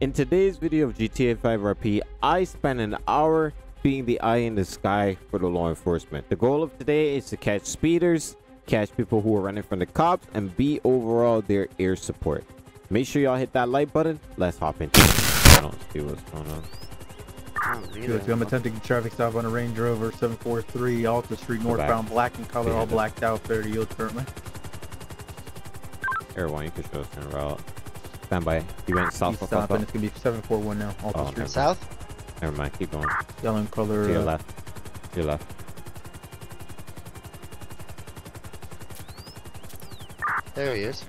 In today's video of GTA 5 RP, I spent an hour being the eye in the sky for the law enforcement. The goal of today is to catch speeders, catch people who are running from the cops, and be overall their air support. Make sure y'all hit that like button. Let's hop into it. I don't see what's going on. I'm attempting a traffic stop on a Range Rover 743 Alta Street northbound, black in color, all blacked out, fair to yield currently. Air one, you can show us in route. Stand by. You went south He's of stopping. It's gonna be 741 now, Alta Oh, Street. never South? Never mind. Keep going. Yellow in color. To your uh, left. To your left. There he is.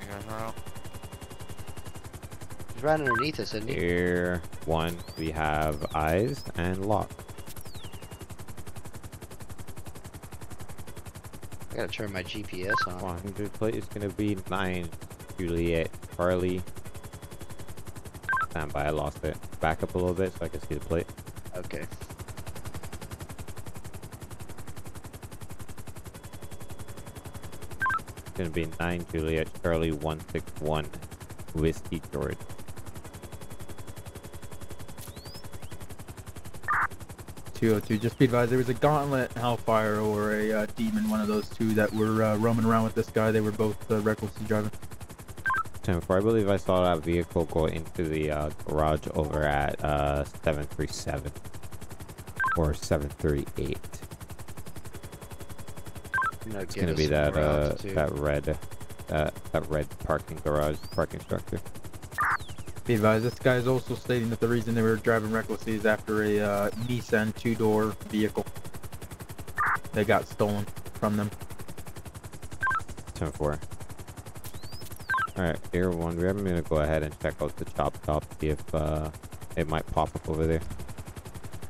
He's right underneath us, isn't he? Air one, we have eyes and lock. I gotta turn my GPS on. 100 plate is gonna be 9 Juliet Charlie. Stand by, I lost it. Back up a little bit so I can see the plate. Okay. It's gonna be 9 Juliet Charlie 161 Whiskey George. Two oh two. Just be advised, there was a Gauntlet, Hellfire, or a uh, Demon, one of those two that were uh, roaming around with this guy. They were both uh, recklessly driving. 10 4, I believe I saw that vehicle go into the uh, garage over at uh, 737 or 738. I'm It's gonna be that uh that red uh, that red parking garage parking structure. Be advised, this guy is also stating that the reason they were driving recklessly is after a uh, Nissan two-door vehicle. They got stolen from them. 10 4. Alright, Air 1, we're gonna go ahead and check out the chop top, see if uh, it might pop up over there.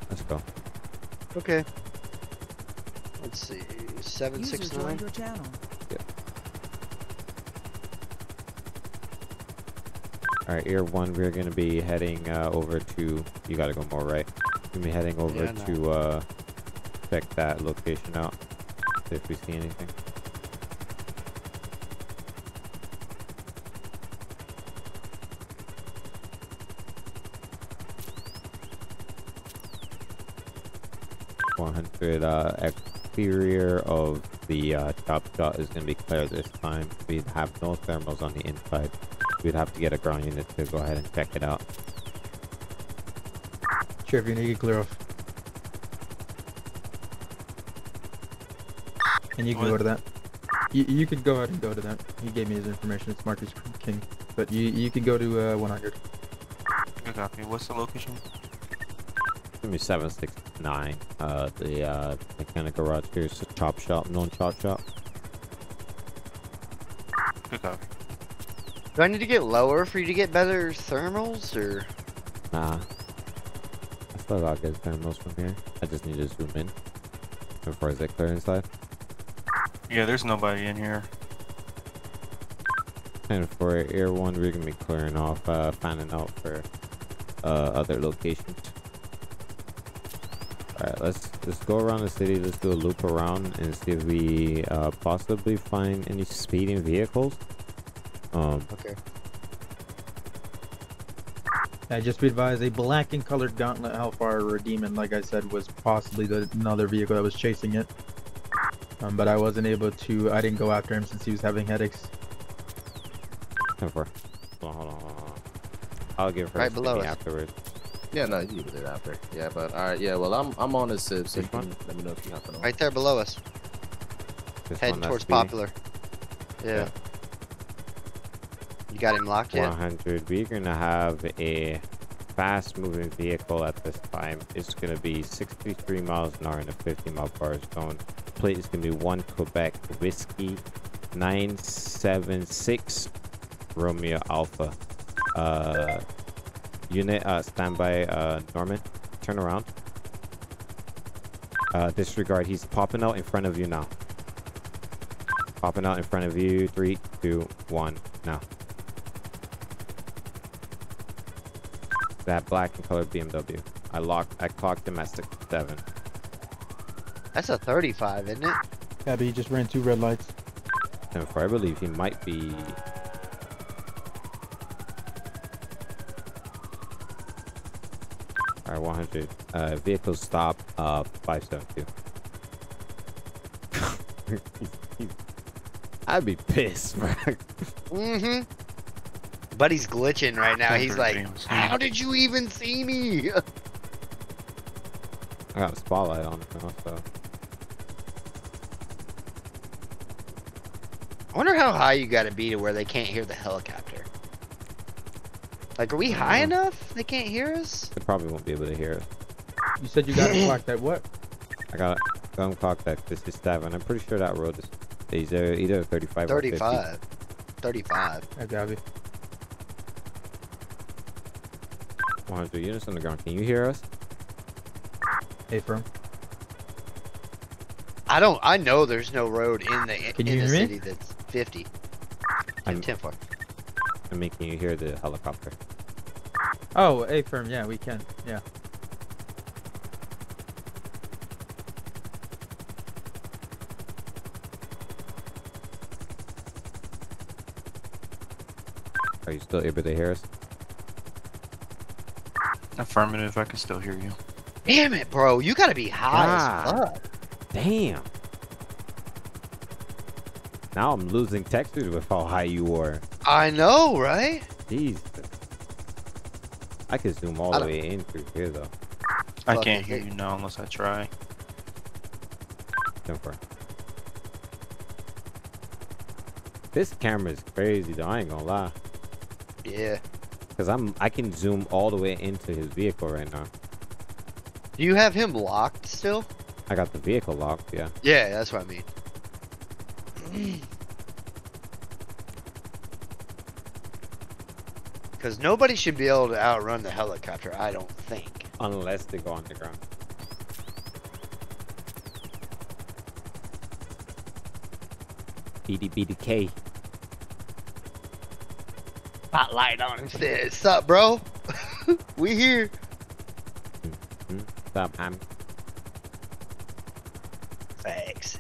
Let's go. Okay. Let's see. Seven User six joined nine. your channel. Alright, Air 1, we're gonna be heading uh, over to. You gotta go more right. We're gonna be heading over Yeah, I know. to uh, check that location out. See if we see anything. One hundred uh, exterior of the uh, chop shot is gonna be clear this time. We'd have no thermals on the inside. We'd have to get a ground unit to go ahead and check it out. Sheriff, you need to clear off. And you can go to that. You, you could go ahead and go to that. He gave me his information. It's Marcus King. But you you could go to uh, 100. Good copy. What's the location? Give me seven six nine. Uh, the uh mechanic garage here is a chop shop, known chop shop. Good copy. Do I need to get lower for you to get better thermals, or Nah, I still got good thermals from here. I just need to zoom in. before far as it clear inside. Yeah, there's nobody in here. And for Air One, we're gonna be clearing off, uh, finding out for uh other locations. Alright, let's let's go around the city. Let's do a loop around and see if we uh possibly find any speeding vehicles. Um, okay? I just be advised, a black and colored Gauntlet Hellfire or a Demon, like I said, was possibly the another vehicle that was chasing it. Um, but I wasn't able to. I didn't go after him since he was having headaches. Ten four. Hold on, hold on, hold on. I'll give her Right a below stimmy us. afterwards. Yeah, no, you can do it after. Yeah, but all right, yeah. Well, I'm I'm on the Civ, so you can let me know if you happen on. Right there below us, This heading towards speeding. Popular. Yeah. Yeah. You got him locked yet? 100. We're gonna have a fast-moving vehicle at this time. It's gonna be 63 miles an hour in a 50 mile per hour zone. Plate is gonna be one Quebec whiskey 976 Romeo Alpha. Uh, unit uh, standby. Uh, Norman, turn around. Uh, disregard. He's popping out in front of you now. Popping out in front of you. Three, two, one. Now. that black and colored BMW. I locked. I clocked him at six seven. That's a 35, isn't it? Yeah, but he just ran two red lights. And for I believe he might be 100. Uh, vehicle stop. Uh, 572. I'd be pissed, bro. Mm-hmm. Buddy's glitching right now. He's like, how did you even see me? I got a spotlight on it now, so. I wonder how high you gotta be to where they can't hear the helicopter. Like, are we high know. enough? They can't hear us? They probably won't be able to hear us. You said you got it clocked at what? I got a gun clock that this is seven. I'm pretty sure that road is either uh, either 35 or 50. 35. 35. I got you. 100 units on the ground. Can you hear us? Hey, firm. I don't, I know there's no road in the, Can in you the hear city that's 50. I'm- I'm 10 4. I mean, can you hear the helicopter? Oh, A firm. Yeah, we can. Yeah. Are you still able to hear us? Affirmative, I can still hear you. Damn it, bro. You gotta be high as fuck. Damn. Now I'm losing textures with how high you were. I know, right? Jeez. I could zoom all I the way in through here though. I can't hear you now unless I try. Jump for. This camera is crazy though. I ain't gonna lie. Yeah. Cause I'm I can zoom all the way into his vehicle right now. Do you have him locked still? I got the vehicle locked. Yeah. Yeah, that's what I mean. Because nobody should be able to outrun the helicopter, I don't think. Unless they go on the ground. BDBDK. Spotlight on him says, Sup, bro? we here. Hmm? Stop, I'm Thanks.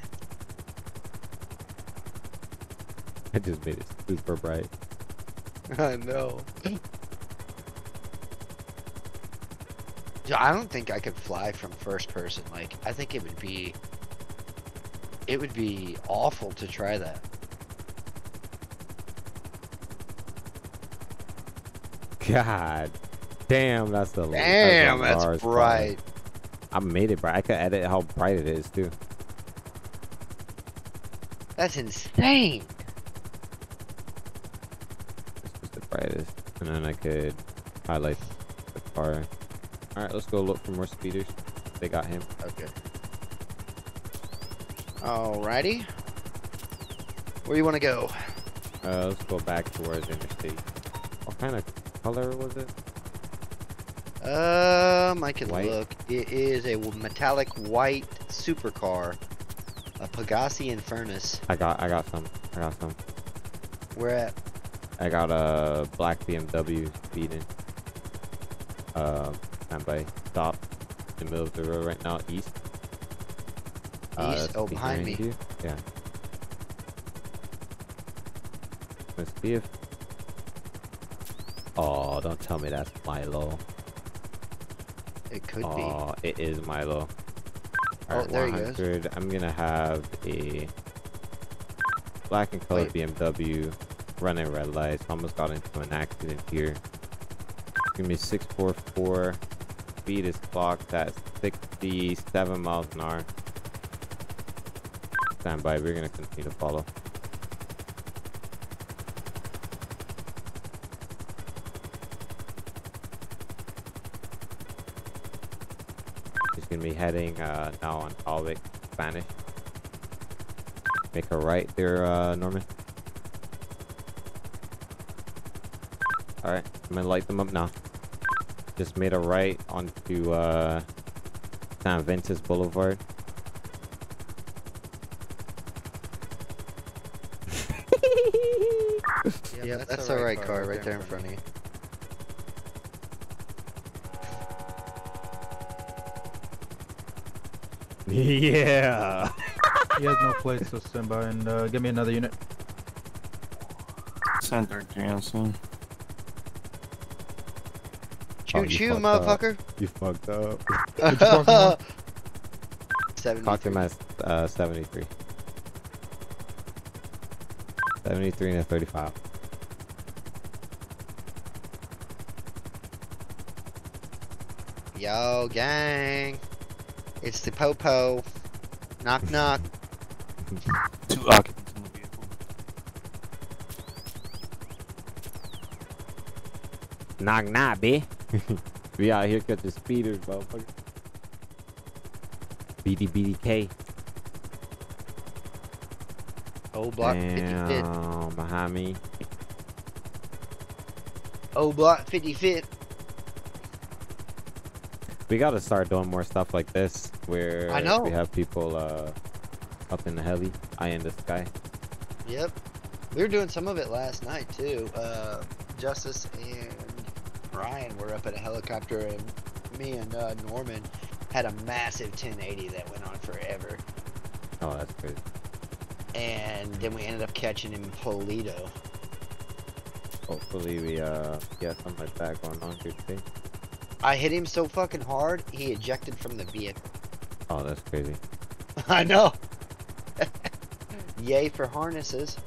I just made it super bright. I know. Yeah, I don't think I could fly from first person. Like, I think it would be. It would be awful to try that. God damn, that's the Damn, a that's large bright. I made it bright. I could edit how bright it is too. That's insane. This was the brightest, and then I could highlight the car. All right, let's go look for more speeders. They got him. Okay. Alrighty. Where you want to go? Uh, let's go back towards interstate. What kind of color was it? Um, I can White? look. It is a metallic white supercar, a Pegassi Infernus. I got, I got some. I got some. We're at I got a black BMW speeding. Uh, standby stop in the middle of the road right now, east. Uh, East? Oh, behind me. you. Yeah. Let's see if. Oh, don't tell me that's Milo. it could be. Oh, it is Milo. Oh, Alright, there he goes. I'm gonna have a black and colored Wait. BMW running red lights. Almost got into an accident here. Give me 644. Speed is clocked at 67 miles an hour. Stand by. We're gonna continue to follow. He's gonna be heading uh, now on Alwick, Spanish. Make a right there, uh, Norman. Alright, I'm gonna light them up now. Just made a right onto uh, San Vitus Boulevard. yeah, that's, the right car right there in front of you. yeah. He has no place to stand by and uh, give me another unit. Center Jansen. Oh, Choo you choo, fucked up. motherfucker. You fucked up. What'd you clock him on? Clocked him 73. uh, 73. 73 and a 35. Yo, gang. It's the Popo. Knock, knock. Two occupants in the vehicle. Knock knock, B. we out here catching speeders, motherfucker. BD BDK. O block 50 fit. Behind me. O block 50 fit. We gotta start doing more stuff like this, where I know. we have people uh up in the heli, eye in the sky. Yep. We were doing some of it last night too. Uh, Justice Ryan were up in a helicopter, and me and uh, Norman had a massive 1080 that went on forever. Oh, that's crazy. And then we ended up catching him in Paleto. Hopefully we uh get something like that going on today. I hit him so fucking hard, he ejected from the vehicle. Oh, that's crazy. I know. Yay for harnesses.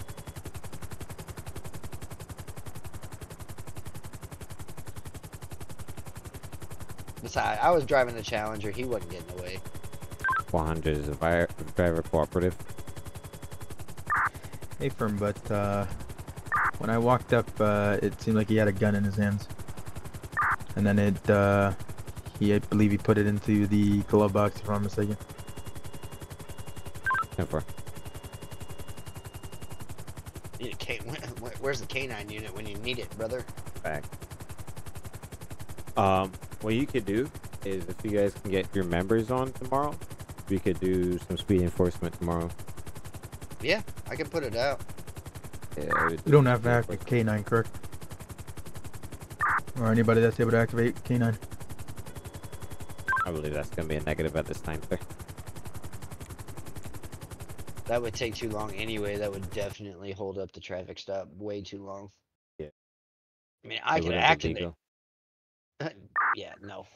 Besides, I was driving the Challenger. He wasn't getting away. 400 is a vi- driver cooperative. Hey, firm, but uh, when I walked up, uh, it seemed like he had a gun in his hands. And then it, uh, he, I believe he put it into the glove box, if I'm not mistaken. 10 4. You can't- wh- Where's the canine unit when you need it, brother? Back. Um, what you could do is if you guys can get your members on tomorrow, we could do some speed enforcement tomorrow. Yeah, I can put it out. Yeah, we You don't have to speed activate K9, correct? Or anybody that's able to activate K9. I believe that's gonna be a negative at this time, sir. That would take too long anyway. That would definitely hold up the traffic stop way too long. Yeah. I mean, I It can wouldn't activate. Legal. yeah, no.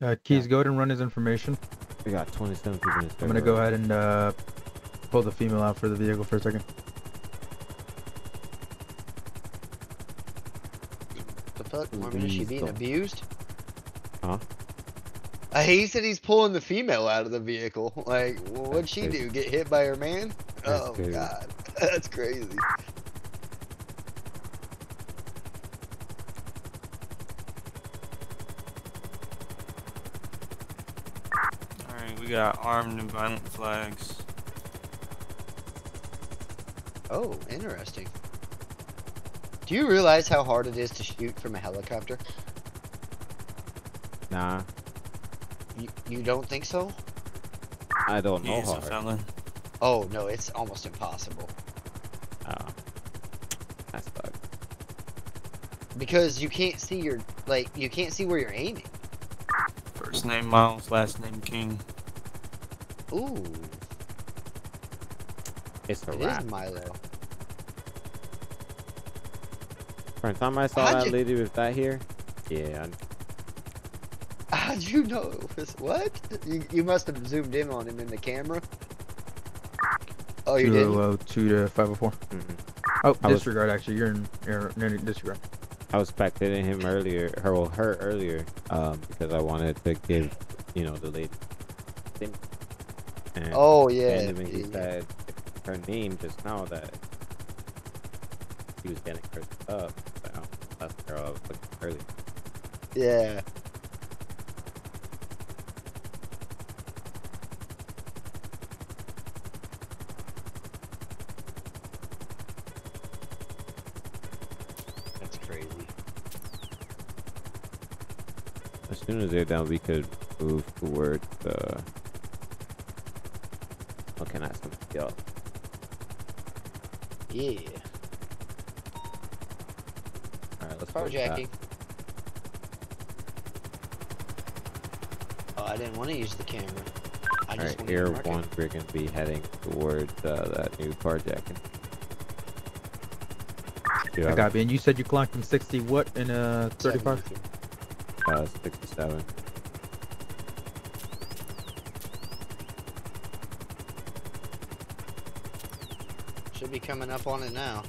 Uh, Keys, go ahead and run his information. We got 27 people in this I'm gonna go ahead and uh, pull the female out for the vehicle for a second. The fuck? Norman, is she being abused? Huh? Uh, he said he's pulling the female out of the vehicle. Like, well, what'd That's she crazy. do? Get hit by her man? That's oh crazy. god, that's crazy. Alright, we got armed and violent flags. Oh, interesting. Do you realize how hard it is to shoot from a helicopter? Nah, You, you don't think so? I don't know He's how a hard. felon. Oh no, it's almost impossible. Oh. That's bug. Because you can't see your like you can't see where you're aiming. First name Miles, last name King. Ooh, It's a it wrap. is Milo. First time I saw How'd that you- lady with that here, yeah, How'd you know? this- What? You you must have zoomed in on him in the camera. Oh, you did. 202 to 504. mm Oh, I was- disregard, actually. You're in, you're in disregard. I was spectating him earlier, her, well, her earlier, um, because I wanted to give, you know, the lady. Thing. And Oh yeah. randomly he yeah, yeah. said her name just now that he was getting cursed up. But, oh, that's the girl I was looking for earlier. Yeah. That's crazy. As soon as they're done, we could move towards uh, looking at something else. Yeah. All right, let's go with that. Carjacking. Oh, I didn't want to use the camera. I All just right, wanted Air to mark it. One, we're gonna be heading towards uh, that new carjacking. Do you I got copy. And you said you clocked him 60 what in a 35? 72. uh, 67. Be coming up on it now.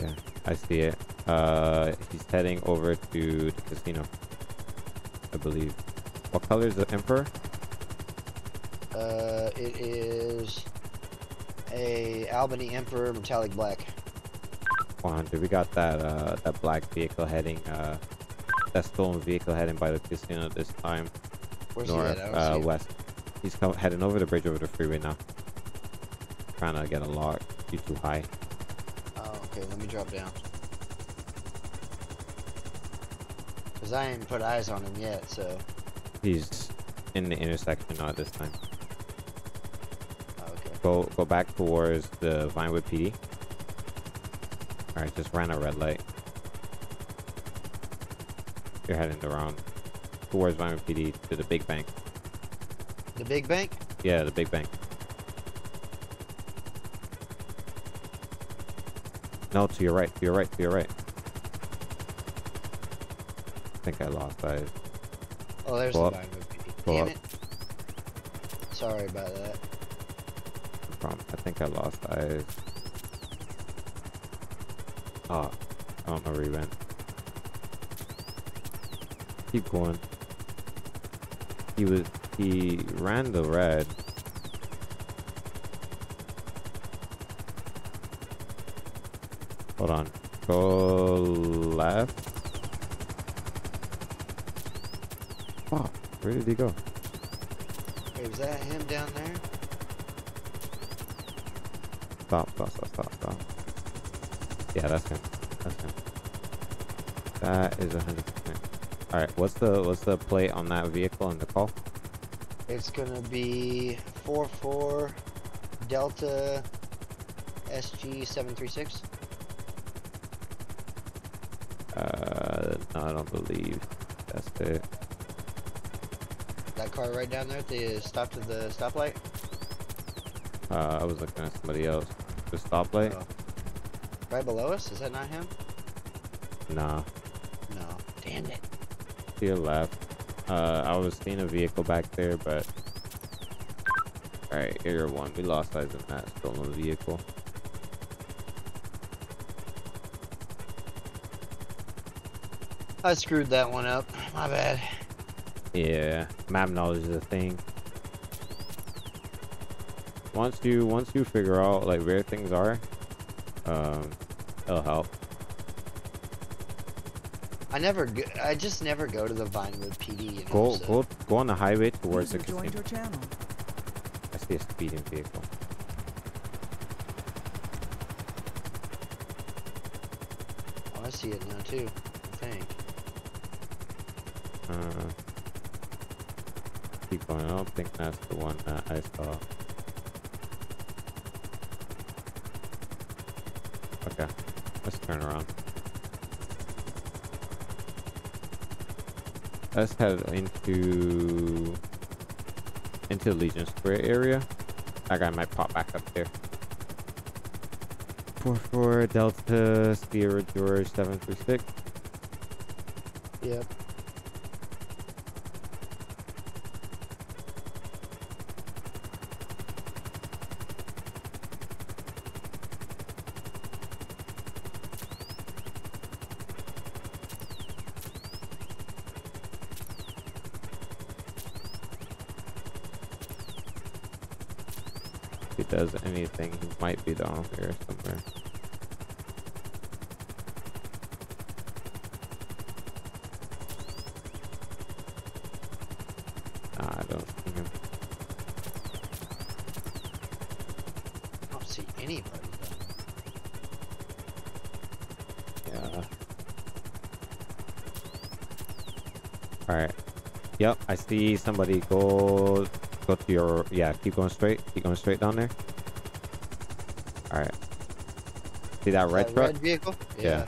Yeah, I see it. Uh, he's heading over to the casino. I believe. What color is the Emperor? Uh, it is a Albany Emperor metallic black. 100. We got that uh that black vehicle heading uh that stolen vehicle heading by the casino this time Where's he north at? I don't uh west. He's heading over the bridge over the freeway now. Trying to get a lock. He's too high. Oh, okay. Let me drop down. Cause I ain't put eyes on him yet, so. He's in the intersection now this time. Oh, okay. Go go back towards the Vinewood PD. All right, just ran a red light. You're heading around towards Vinewood PD to the big bank. The big bank? Yeah, the big bank. No, to your right, to your right, to your right. I think I lost eyes. Oh, there's Pull the up. Pull Damn up. it. Sorry about that. No problem. I think I lost eyes. Oh, ah, I don't know where he went. Keep going. He was, he ran the red. Hold on. Go left. Where did he go? Wait, was that him down there? Stop, stop, stop, stop, stop. Yeah, that's him. That's him. That is 100%. Alright, what's the what's the plate on that vehicle in the call? It's gonna be 44 Delta SG736. I don't believe that's it. That car right down there at the stop at the stoplight. Uh I was looking at somebody else. The stoplight? Oh. Right below us? Is that not him? Nah. No. Damn it. To your left. Uh I was seeing a vehicle back there, but Alright, area one. We lost eyes on that stolen vehicle. I screwed that one up. My bad. Yeah, map knowledge is a thing. Once you once you figure out like where things are, um, it'll help. I never. Go, I just never go to the Vinewood PD. You know, Go so- go go on the highway towards the User joined casino. your channel. I see a speeding vehicle. Oh, I see it now too. Keep going. I don't think that's the one that I saw. Okay, let's turn around. Let's head into into Legion Square area. That guy might pop back up there. Four four Delta Sierra George seven three six. Yep. If he does anything, he might be down here somewhere. Nah, I don't see him. I don't see anybody. Yeah. Alright. Yep, I see somebody go go to your yeah, keep going straight. Keep going straight down there. Alright. See that red that truck? red vehicle? Yeah.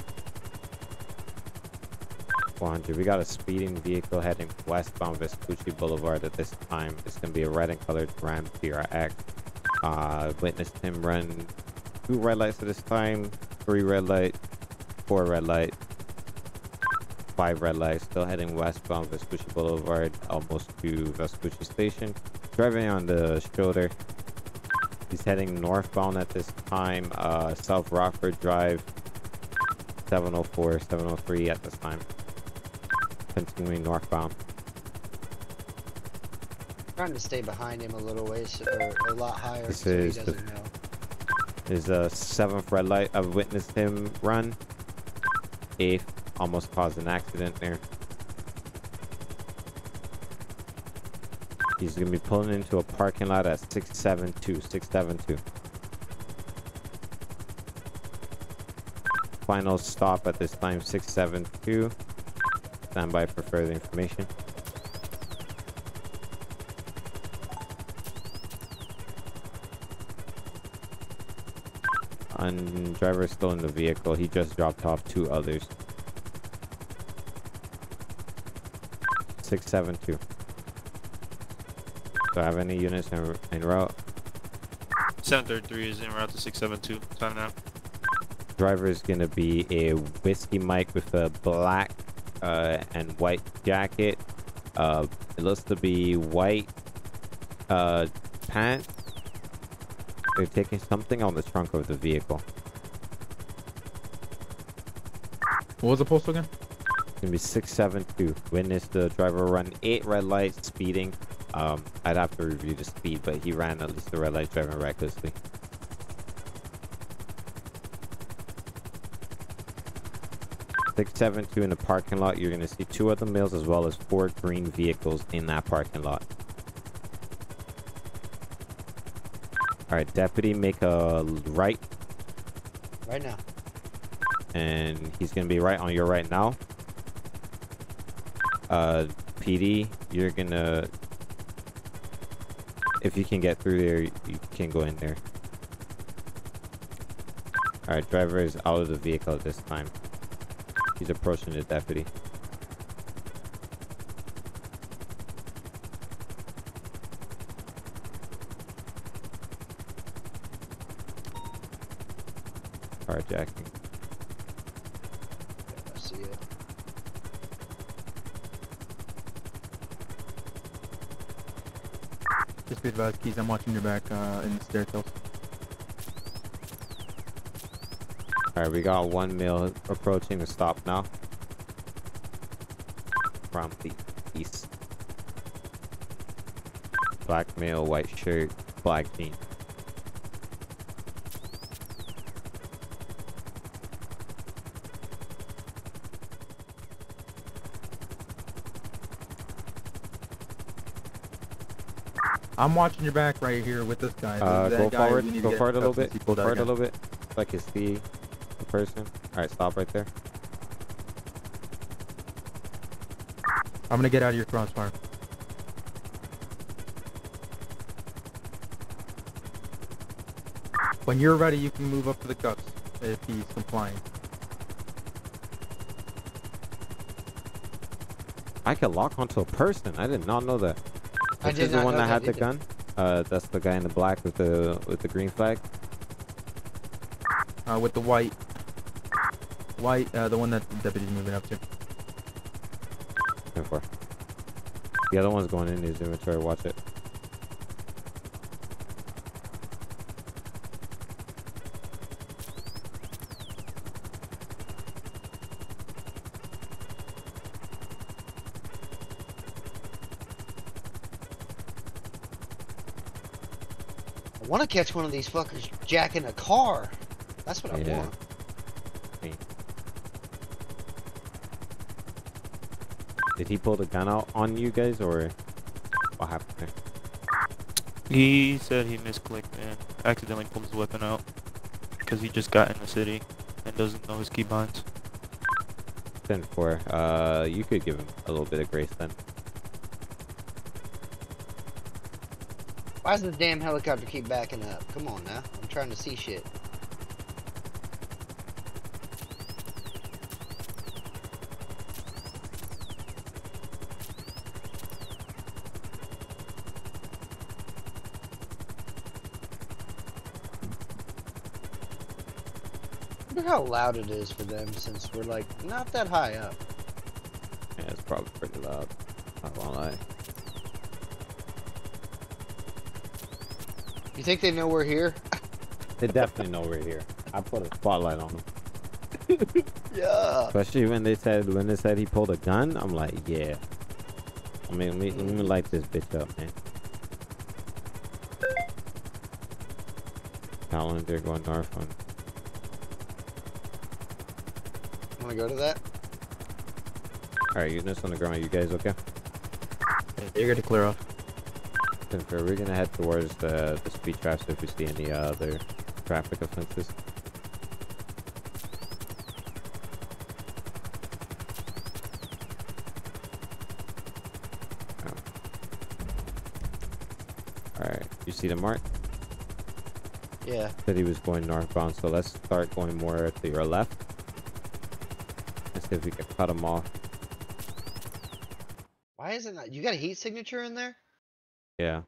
100. We got a speeding vehicle heading westbound Vespucci Boulevard at this time. It's gonna be a red and colored Ram TRX. Uh, witnessed him run two red lights at this time, three red light, four red light. five red lights, still heading westbound Vespucci Boulevard, almost to Vespucci Station. Driving on the shoulder. He's heading northbound at this time, uh, South Rockford Drive, 704, 703 at this time. Continuing northbound. Trying to stay behind him a little ways or a lot higher This so he is the- doesn't know. Is a seventh red light. I've witnessed him run. Eighth, almost caused an accident there. He's gonna be pulling into a parking lot at 672, 672. Final stop at this time, 672. Stand by for further information. And driver is still in the vehicle. He just dropped off two others. 672. Do I have any units in, in route? 733 is in route to 672. Time now. Driver is gonna be a whiskey mic with a black uh, and white jacket. Uh, it looks to be white uh, pants. They're taking something on the trunk of the vehicle. What was the postal again? It's gonna be 672. Witness the driver run eight red lights speeding. Um, I'd have to review the speed, but he ran at least the red light driving recklessly. Six seven two in the parking lot. You're gonna see two other males as well as four green vehicles in that parking lot. All right, deputy, make a right, Right now. and he's gonna be right on your right now. Uh, PD, you're gonna. If you can get through there, you can go in there. All right, driver is out of the vehicle at this time. He's approaching the deputy. Carjacking. I see it. Just advised, Keys, I'm watching your back uh, in the staircase. Alright, we got one male approaching the stop now. From the east. Black male, white shirt, black jeans. I'm watching your back right here with this guy. Uh, go guy, forward, we need to go forward a little bit, go forward a little bit. So I can see the person. Alright, stop right there. I'm gonna get out of your crossfire. When you're ready, you can move up to the cuffs if he's complying. I can lock onto a person. I did not know that. I This is the one that that had the either. gun. Uh, that's the guy in the black with the with the green flag. Uh, with the white, white, uh, the one that the deputy's moving up to. Ten four. The other one's going in his inventory. Watch it. Catch one of these fuckers jacking a car. That's what I Yeah. want. Did he pull the gun out on you guys or what happened there? He said he misclicked and accidentally pulled his weapon out because he just got in the city and doesn't know his keybinds. Ten four. Uh, you could give him a little bit of grace then. Why does the damn helicopter keep backing up? Come on now. I'm trying to see shit. wonder how loud it is for them since we're like not that high up. Yeah, it's probably pretty loud. Not gonna lie. You think they know we're here? They definitely know we're here. I put a spotlight on them. Yeah. Especially when they said when they said he pulled a gun. I'm like, yeah. I mean, let me, let me light this bitch up, man. Howland, they're going north on. Wanna go to that? All right, units on the ground. You guys okay? You're good to clear off. We're gonna head towards the the speed traps if we see any other traffic offenses. Oh. All right, you see the mark? Yeah. Said he was going northbound, so let's start going more to your left. Let's see if we can cut him off. Why isn't that? You got a heat signature in there? Yeah,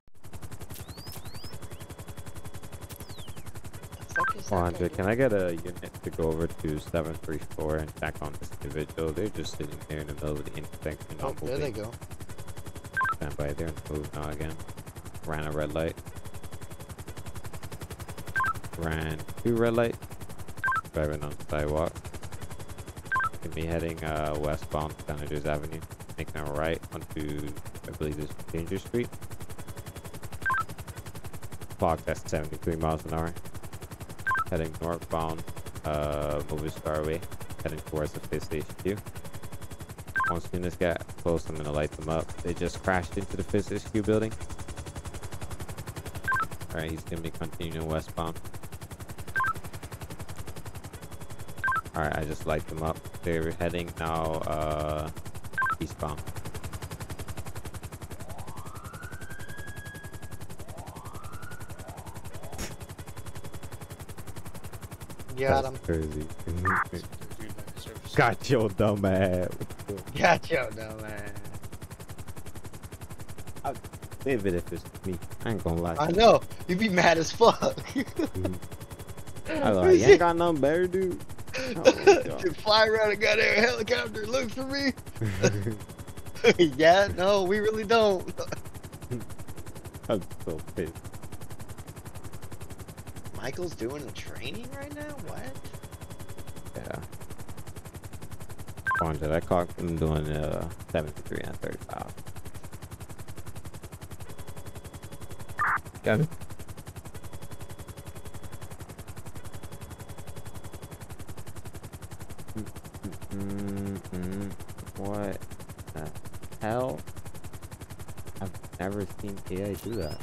The fuck is that guy 400. doing? Can I get a unit to go over to 734 and check on this individual? They're just sitting there in the middle of the intersection. Oh, there they go. Stand by there and move now again. Ran a red light. Ran two red light. Driving on the sidewalk. Gonna be heading uh, westbound Senators Avenue. Making a right onto, I believe this Danger Street. Clocked at 73 miles an hour. Heading northbound, uh, Movie Star Way. Heading towards the space station HQ. Once units get close, I'm gonna light them up. They just crashed into the Fifth HQ building. Alright, he's gonna be continuing westbound. Alright, I just light them up. They're heading now, uh, eastbound. Got That's him. crazy. Got your dumb ass. Got you, no man. Even if it's me, I ain't gonna lie. I know. You'd be mad as fuck. I was like, you ain't got nothing better, dude. Oh, to fly around a goddamn helicopter, look for me. yeah, no, we really don't. I'm so pissed. Michael's doing the training right now? What? Yeah. Come on, did I clock him doing uh 73 and 35? Got it. Mm, mm, what the hell? I've never seen AI do that.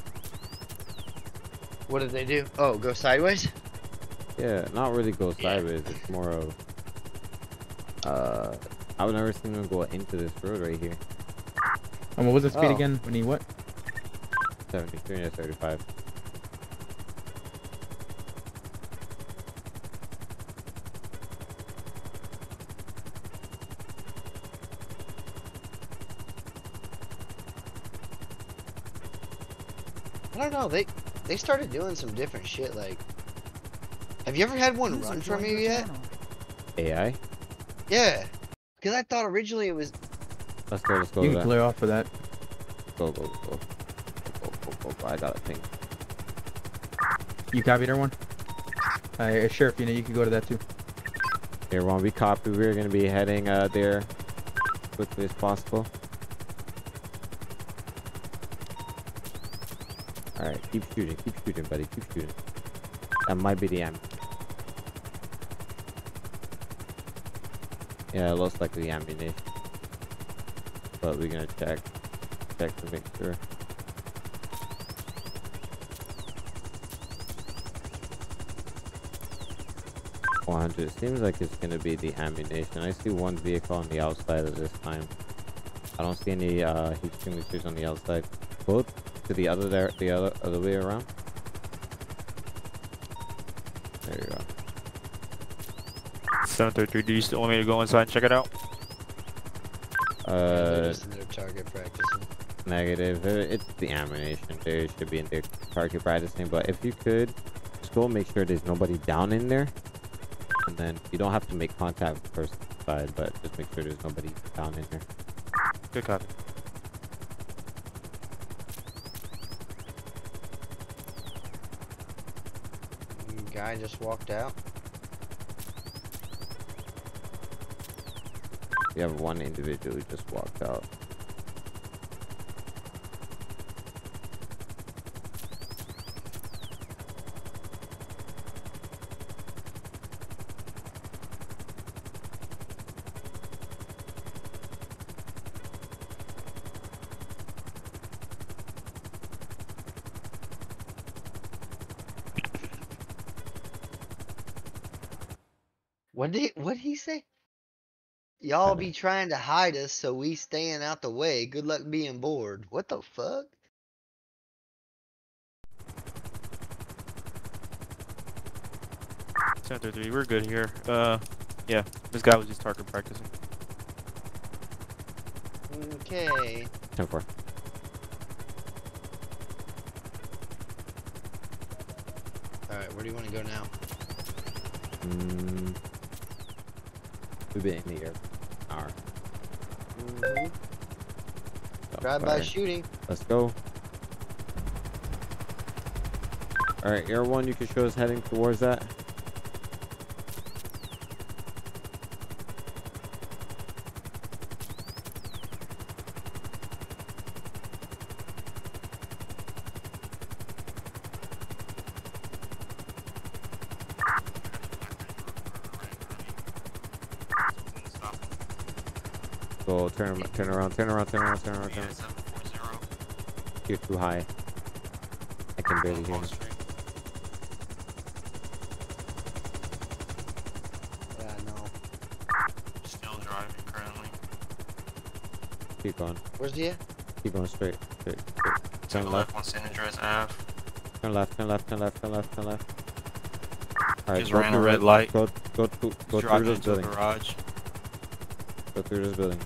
What did they do? Oh, go sideways? Yeah, not really go Yeah. sideways. It's more of uh, I've never seen him go into this road right here. And what was the speed Oh. again when he what? 73 and 35. I don't know. They they started doing some different shit. Like, have you ever had one run from you yet? AI. Yeah. Because I thought originally it was. Let's go. Let's go. you can that. clear off for that. Go go go. Go go go go. I got a ping. You copied everyone? Uh, Sheriff, you know, you could go to that too. Here, when we copy, we're gonna be heading uh there quickly as possible. All right, keep shooting, keep shooting, buddy, keep shooting. That might be the end. Yeah, it looks like the ammunition. But we're gonna check, check to make sure. Hundred. Seems like it's gonna be the ammunition. I see one vehicle on the outside of this time. I don't see any uh, heat signatures on the outside. Both to the other there, the other other way around. There you go. 733, do you still want me to go inside and check it out? Uh, just in their target practicing. negative. Uh, It's the ammunition. There should be in their target practicing. But if you could, just go make sure there's nobody down in there, and then you don't have to make contact with the person side, but just make sure there's nobody down in there. Good copy. Guy just walked out. We have one individual who just walked out. What did he say? Y'all be trying to hide us, so we staying out the way. Good luck being bored. What the fuck? Center three, we're good here. Uh, yeah, this guy was just target practicing. Okay. 10 4. All right. Where do you want to go now? Mm. We've been in the air. Hour. Mhm. So, Drive by shooting. Let's go. Alright, Air 1, you can show us heading towards that. Go turn, turn around, turn around, turn around, turn around, turn around. You're too high. I can barely hear you. Yeah, no. Still driving currently. Keep going. Where's he at? Keep going straight. Straight. straight. Turn left. Wants to address Ave. Turn left. Turn left. Turn left. Turn left. Turn left. Alright, Just go ran a red light. Go, go, through, go through this the building. garage. Go through this building.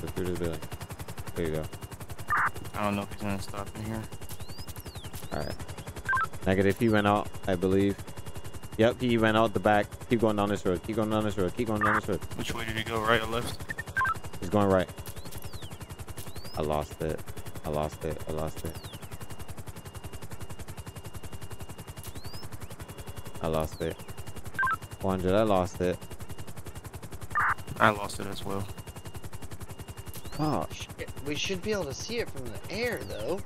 Go through this building. There you go. I don't know if he's gonna stop in here. Alright. Negative. He went out, I believe. Yep, he went out the back. Keep going down this road. Keep going down this road. Keep going down this road. Which way did he go? Right or left? He's going right. I lost it. I lost it. I lost it. I lost it. 100. I lost it. I lost it as well. Oh, Shit, we should be able to see it from the air, though.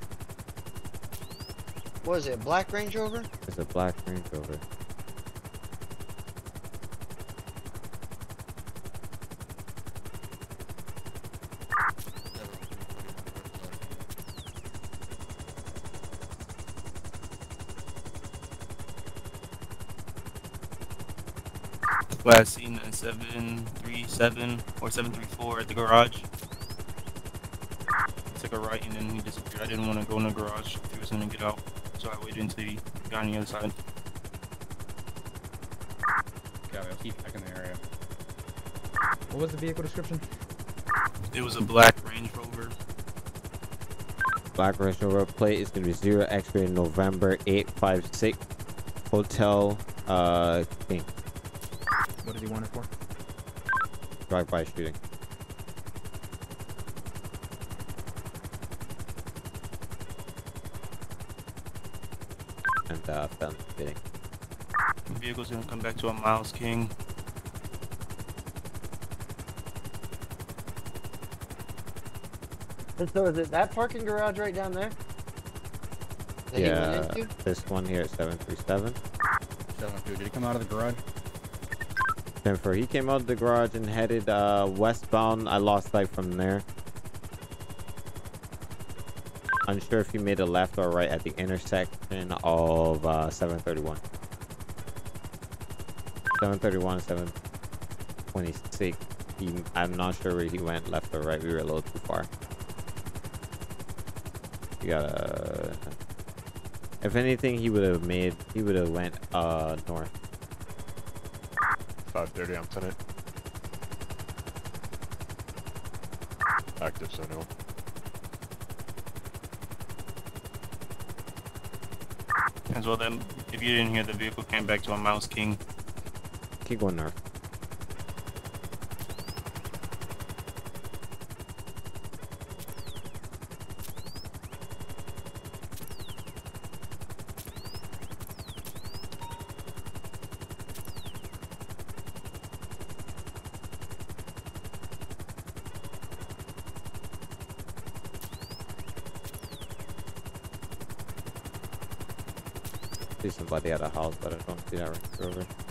What is it? A black Range Rover? it's a black Range Rover. Last seen at 737 or 734 at the garage. He took a right and then he disappeared. I didn't want to go in the garage if he was going to get out. So I waited until he got on the other side. Got it. Keep back in the area. What was the vehicle description? It was a black Range Rover. Black Range Rover plate is going to be 0 X-ray November 856 Hotel uh King. What did he want it for? Drive-by shooting. The vehicle's going to come back to a Miles King. And so is it that parking garage right down there? That Yeah, this one here at 737. Seven two. Did he come out of the garage? Jennifer, he came out of the garage and headed uh, westbound. I lost sight from there. Unsure if he made a left or right at the intersection of uh, 731. 731 726. He, I'm not sure where he went, left or right. We were a little too far. You gotta. If anything, he would have made. He would have went uh north. 530 on tenant. Active Sentinel. As well, then, if you didn't hear, the vehicle came back to a Mouse King. Keep going, Narf. see somebody at a house, but I don't see that Range Rover.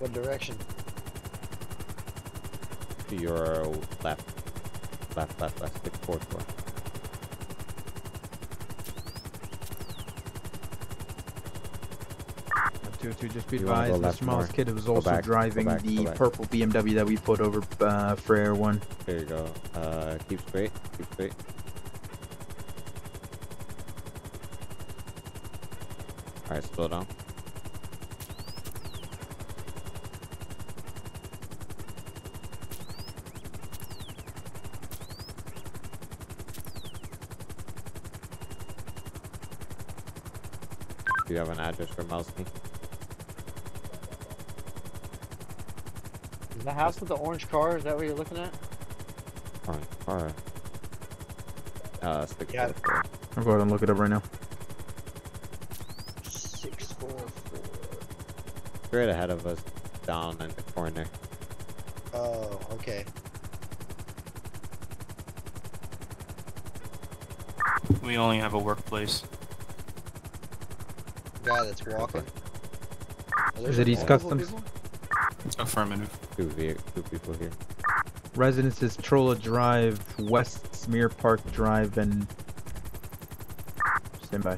What direction? To your left. Left, left, left. Stick forward, forward. Two two. Just be You advised, the left smallest more. kid was also back, driving back, the purple BMW that we put over uh, for Air One. There you go. Uh, keep straight. Keep straight. Alright, slow down. An address for Melsky? Is the house with the orange car? Is that what you're looking at? Orange car. Uh, stick Yeah. forward, forward. I'll go ahead and look it up right now. Six four four. Straight ahead of us, down in the corner. Oh, okay. We only have a workplace. Guy that's walking. Are there Is it East Customs? Affirmative. Two, ve- two people here. Residences Trolla Drive, West Smear Park Drive, and stand by.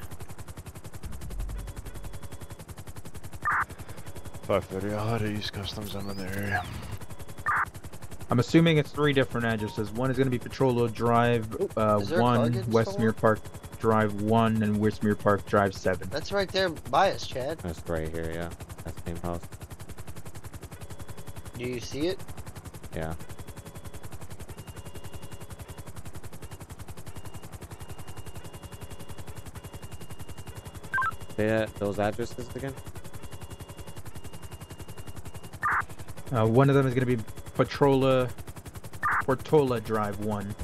530, I'll head to East Customs, I'm in the area. I'm assuming it's three different addresses. One is going to be Petrolo Drive, uh, Is there a one Target in Westmere? Park Drive one, and Westmere Park Drive seven. That's right there by us, Chad. That's right here, yeah. That same house. Do you see it? Yeah. Say that, those addresses again? Uh, one of them is going to be Petrola, Portola Drive one.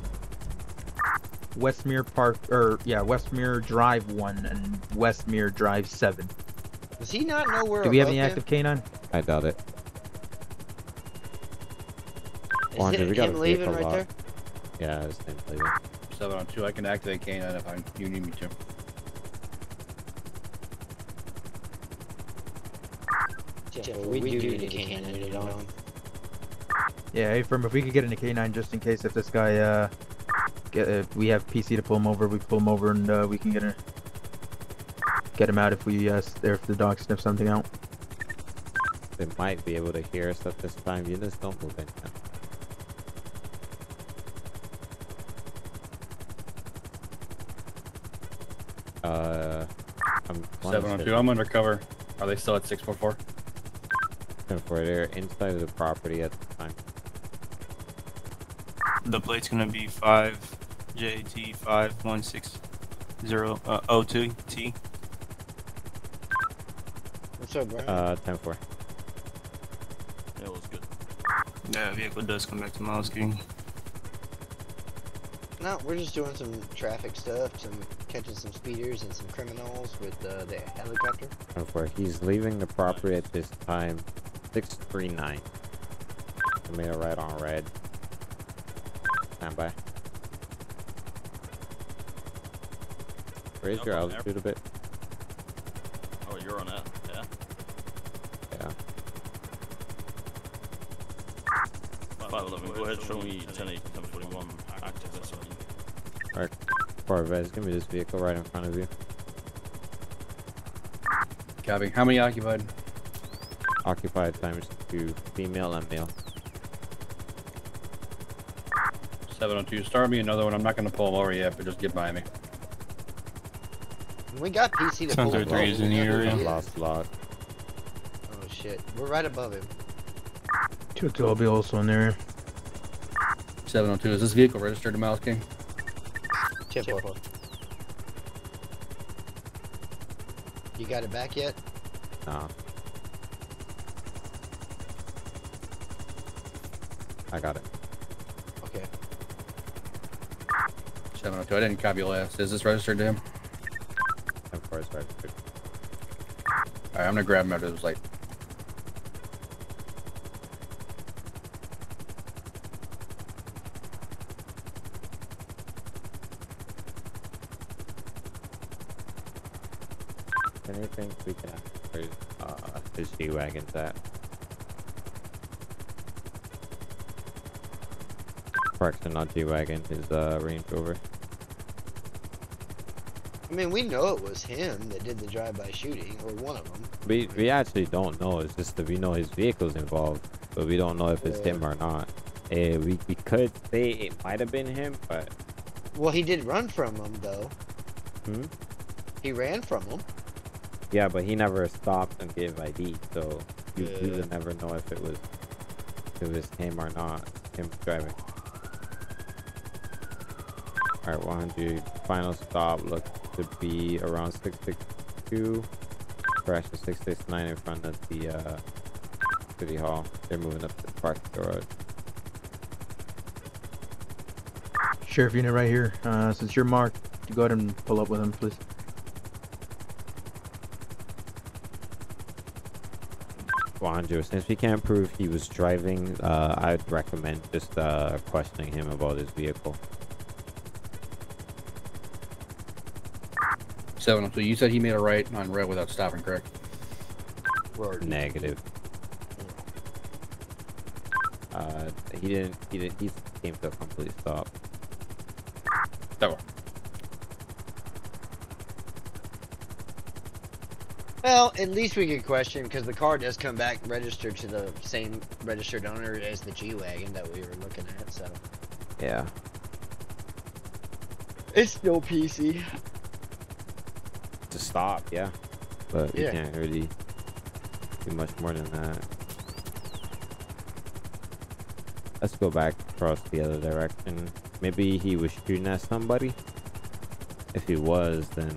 Westmere Park, or yeah, Westmere Drive one and Westmere Drive seven. Does he not know where? Do we have any above active canine? I doubt it. Is Wanda, it we got him a leaving vehicle right lot. there? Yeah, his name's leaving. 702, I can activate canine if I'm, you need me to. Jeff, we, do need a canine on. Yeah, hey, firm. If we could get in a canine just in case if this guy, uh, get, if we have PC to pull him over, we pull him over and uh, we can get a, get him out if we uh, if the dog sniffs something out. They might be able to hear us at this time. You just don't move in. yeah. Uh, I'm 702, I'm undercover. Are they still at 644? looking for they're inside of the property at the time. The plate's gonna be five JT five one six zero uh O two T. What's up, bro? Uh, 10 4. That was good. That vehicle does come back to Miles King. no, we're just doing some traffic stuff, some catching some speeders and some criminals with uh, the helicopter. 10 4. He's leaving the property at this time. 639. I made a right on red. Stand by. Raise your Up on altitude a bit. Oh, you're on that, yeah? Yeah. 511, go ahead, show me 10 8, 10 41, active SRE. Corvette, give me this vehicle right in front of you. Copy. How many occupied? Occupied times two, female and male. 702, start me another one. I'm not going to pull them over yet, but just get by me. We got PC to Sounds pull like him three is in the whenever area. he is. Lost log. Oh shit, we're right above him. Two two will be also in there. 702, is this vehicle registered to Miles King? Chip four. You got it back yet? Nah. I got it. Okay. 702, I didn't copy last. Is this registered to him? I'm to grab him out of his light. anything we can where's uh his G wagons at. Correction, not G wagon, his uh Range Rover. I mean, we know it was him that did the drive-by shooting, or one of them. We we actually don't know. It's just that we know his vehicle's involved, but we don't know if it's Yeah. him or not. Eh, we we could say it might have been him, but Well, he did run from them, though. Hmm? He ran from them. yeah, but he never stopped and gave ID, so we Yeah. would never know if it was if it was him or not. Him driving. All right, 100. Final stop looks to be around 662. Crash to 669 in front of the uh, city hall. They're moving up the park garage. Sheriff unit right here. Uh, since you're marked, you go ahead and pull up with him, please. Juanjo, since we can't prove he was driving, uh, I'd recommend just uh, questioning him about his vehicle. 702. You said he made a right on red without stopping, correct? Negative. Uh, he didn't. He didn't. He came to a complete stop. That one. Well, at least we could question because the car does come back registered to the same registered owner as the G wagon that we were looking at. So Yeah. it's still PC. To stop. Yeah. But you can't really do much more than that. Let's go back across the other direction. Maybe he was shooting at somebody. If he was, then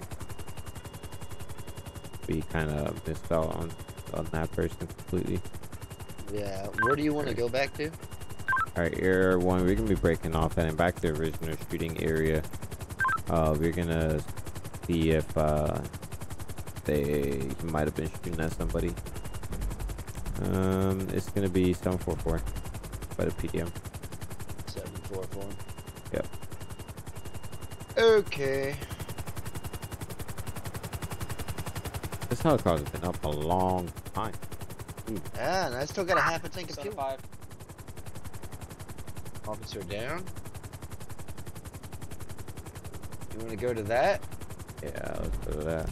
we kind of missed out on on that person completely. Yeah. Where do you want to go back to? Alright, Air 1, we're gonna be breaking off and back to the original shooting area. Uh, we're gonna see if, uh, they he might have been shooting at somebody. Um, it's gonna be 744 by the PDM. Seven four four. Yep. Okay. This helicopter's been up a long time. Yeah, and I still got a half a tank of fuel. Officer down. You want to go to that? Yeah, let's go to that.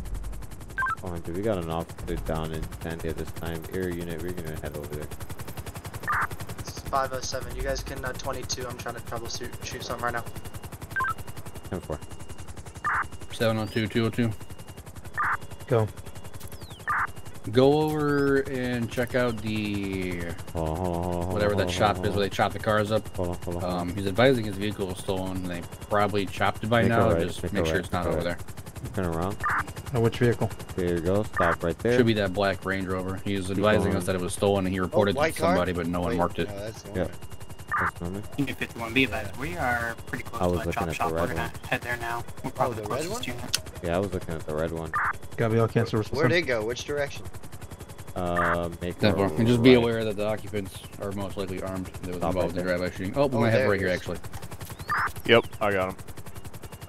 Oh, dude, we got an officer down in Sandia this time. Air unit, we're gonna head over there. It's 507. You guys can uh, 22. I'm trying to troubleshoot shoot something right now. 10 4. 702, 202. Go. Go over and check out the Hold on, hold on, hold on, hold on, whatever hold that on, shop is where they chop the cars up. Hold on, hold on. hold on. Um, he's advising his vehicle was stolen. and They probably chopped it by Make now. right, Just make a make sure right, it's not make a over there. Right. Turn around. Uh, which vehicle? There you go. Stop right there. Should be that black Range Rover. He was advising us that it was stolen and he reported white to car? somebody, but no one Wait, marked it. No, that's the Yeah. one. That's Norman. Unit 51, be advised, we are pretty close I was to that looking chop at the shop. We're red gonna one. head there now. We're Oh, probably the the red closest one? unit. Yeah, I was looking at the red one. got Gabriel, cancel. Response. Where'd it go? Which direction? Uh, make That's a fine. And just be right. aware that the occupants are most likely armed. That was Stop involved right in the drive-by shooting. Oh, we Oh, might have right here, actually. Yep, I got him.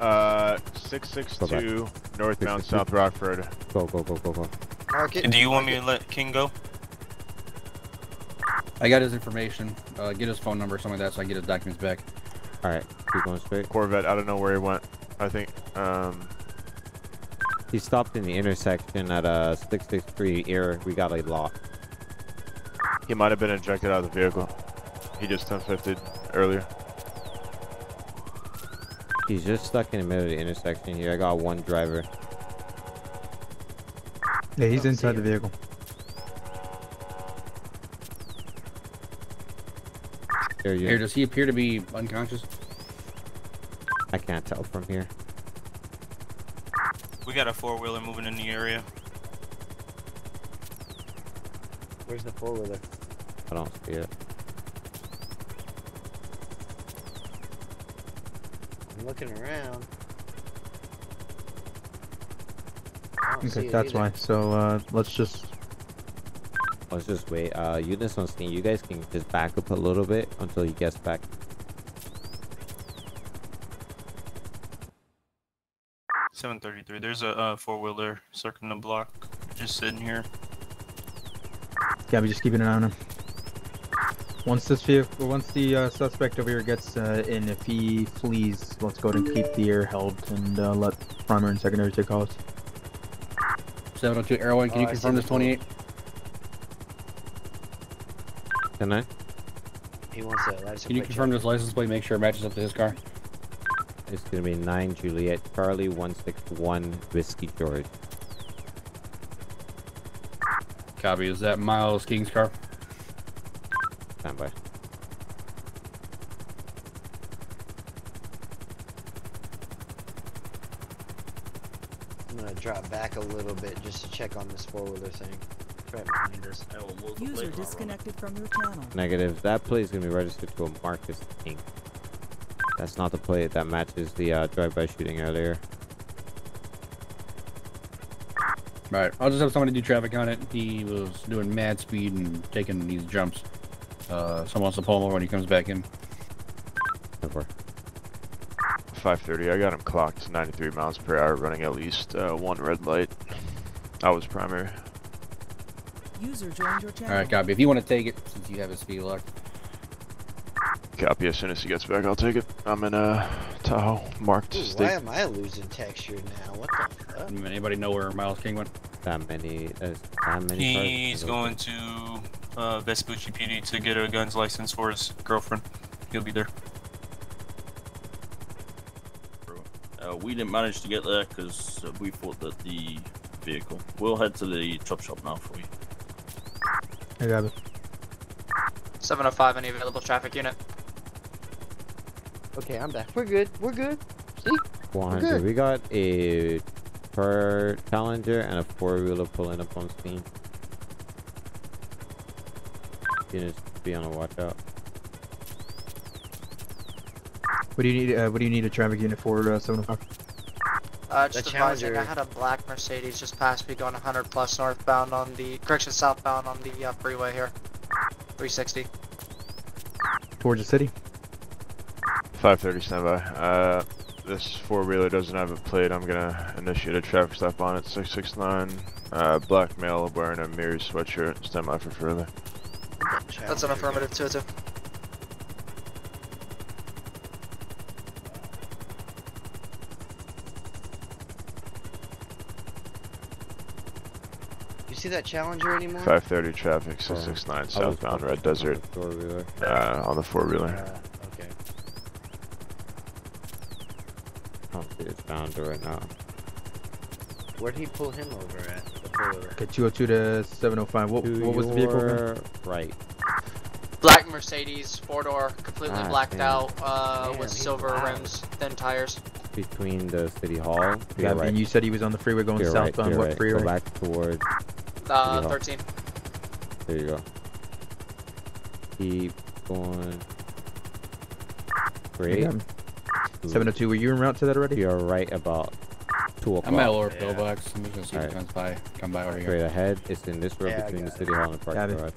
Uh, 662 northbound South Rockford. Go, go, go, go, go. Mark it. Do you want me to let King go? I got his information. Uh, get his phone number, or something like that, so I can get his documents back. Alright, keep going straight. Corvette, I don't know where he went. I think, um, He stopped in the intersection at uh 663 air. We got a lock. he might have been ejected out of the vehicle. He just 1050 earlier. He's just stuck in the middle of the intersection here. I got one driver. Yeah, he's inside the him. vehicle. Air Here, does he appear to be unconscious? I can't tell from here. We got a four wheeler moving in the area. Where's the four wheeler? I don't see it. I'm looking around. I don't see Okay, that's either. why. So uh, let's just. Let's just wait. Uh, units on scene. You guys can just back up a little bit until he gets back. 733. There's a uh, four wheeler circling the block, just sitting here. Gabby, just keeping an eye on him. Once this vehicle, once the uh, suspect over here gets uh, in, if he flees, let's go ahead and keep the air held and uh, let primary and secondary take calls. 702 Airline, can Oh, you confirm this 28? Can I? He wants a license Can you plate confirm this license plate, make sure it matches up to his car? It's gonna be nine Juliet Charlie one six one Whiskey George. Copy. Is that Miles King's car? Stand by. I'm gonna drop back a little bit just to check on this four wheeler thing. Right. User disconnected from your channel. Negative. That plate is gonna be registered to a Marcus King. That's not the plate that matches the uh, drive-by shooting earlier. Right. I'll just have somebody do traffic on it. He was doing mad speed and taking these jumps. Uh, someone wants to pull him over when he comes back in. 530. I got him clocked 93 miles per hour, running at least uh, one red light. I was primary. User joined your channel. Alright, copy. If you want to take it, since you have a speed lock. Copy. As soon as he gets back, I'll take it. I'm in uh, Tahoe, marked Ooh, state. why am I losing texture now? What the fuck? Anybody know where Miles King went? That many. There's that many. He's going to uh, Vespucci PD to get a guns license for his girlfriend. He'll be there. Uh, we didn't manage to get there because uh, we thought that the vehicle. We'll head to the chop shop now for you. Hey, Gabby. 705, any available traffic unit? Okay, I'm back. We're good. We're good. See? 100. good. We got a per Challenger and a four-wheeler pulling up on scene. Units be on a watch out. What do you need? Uh, what do you need a traffic unit for? Uh, 705. Uh, just The advising, I had a black Mercedes just past me going 100 plus northbound on the, correction, southbound on the uh, freeway here. 360. Towards the city. 530 standby. Uh, this four wheeler doesn't have a plate. I'm gonna initiate a traffic stop on it. 669. Uh, black male wearing a mirror sweatshirt. Standby for further. That's an affirmative, 202. You see that Challenger anymore? 530 traffic. 669 southbound Red Desert. Four-wheeler. Uh, on the four wheeler. Uh, okay. I don't see his founder right now. Where'd he pull him over at? The four-wheeler. Okay, 202 to 705. What, To what was the vehicle? again? Right. Black Mercedes, four door, completely Ah, blacked damn. out, uh, Damn, with silver loud. rims, thin tires. Between the city hall. Yeah, right. and you said he was on the freeway going to your right, southbound. your what right. freeway? Go back towards. Uh, 13. There you go. Keep going. Great. Yeah. 702. Were you en route to that already? You're right about two o'clock. I'm at lower pillbox. I'm just gonna see if Alright. it comes by. Come by over here. Straight ahead. It's in this road Yeah, between the got city hall and the Got parking it. garage.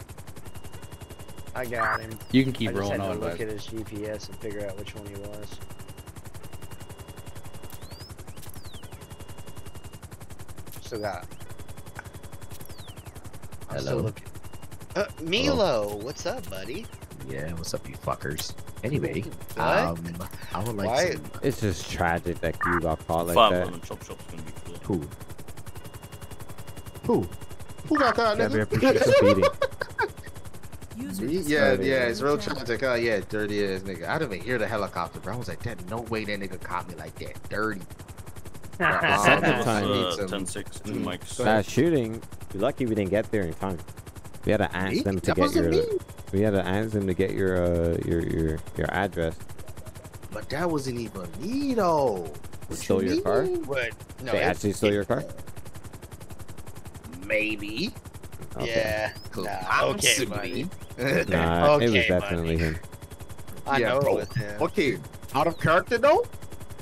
I got him. You can I keep just rolling had to on, look but at his GPS and figure out which one he was. Still got. I'm still Hello. looking. Uh, Milo, what's up, buddy? Yeah, what's up, you fuckers? Anyway, What? um, I would like Why- some. It's just tragic that you got caught like Five that. eleven chop shop's gonna be clear. Who? Who? Who got caught, Gabby, I nigga? appreciate It's a beating. Yeah, disconnected yeah, it's real tragic. Oh, yeah, dirty ass nigga. I didn't even hear the helicopter, bro. I was like, that no way that nigga caught me like that. Dirty. Second Sometimes time. I need Uh, some- 10 6 two Mm. mics. That shooting, you're lucky we didn't get there in time. We had to ask Me? them to That get wasn't your. me. We had to ask them to get your uh your your your address. But that wasn't even me, though. They What stole you your car. mean? What? No, they actually stole your car. Maybe. Okay. Yeah. Cause Nah, okay, buddy. possibly. Nah, it was definitely buddy. him. I Yeah, know bro. it was him. Okay, out of character though,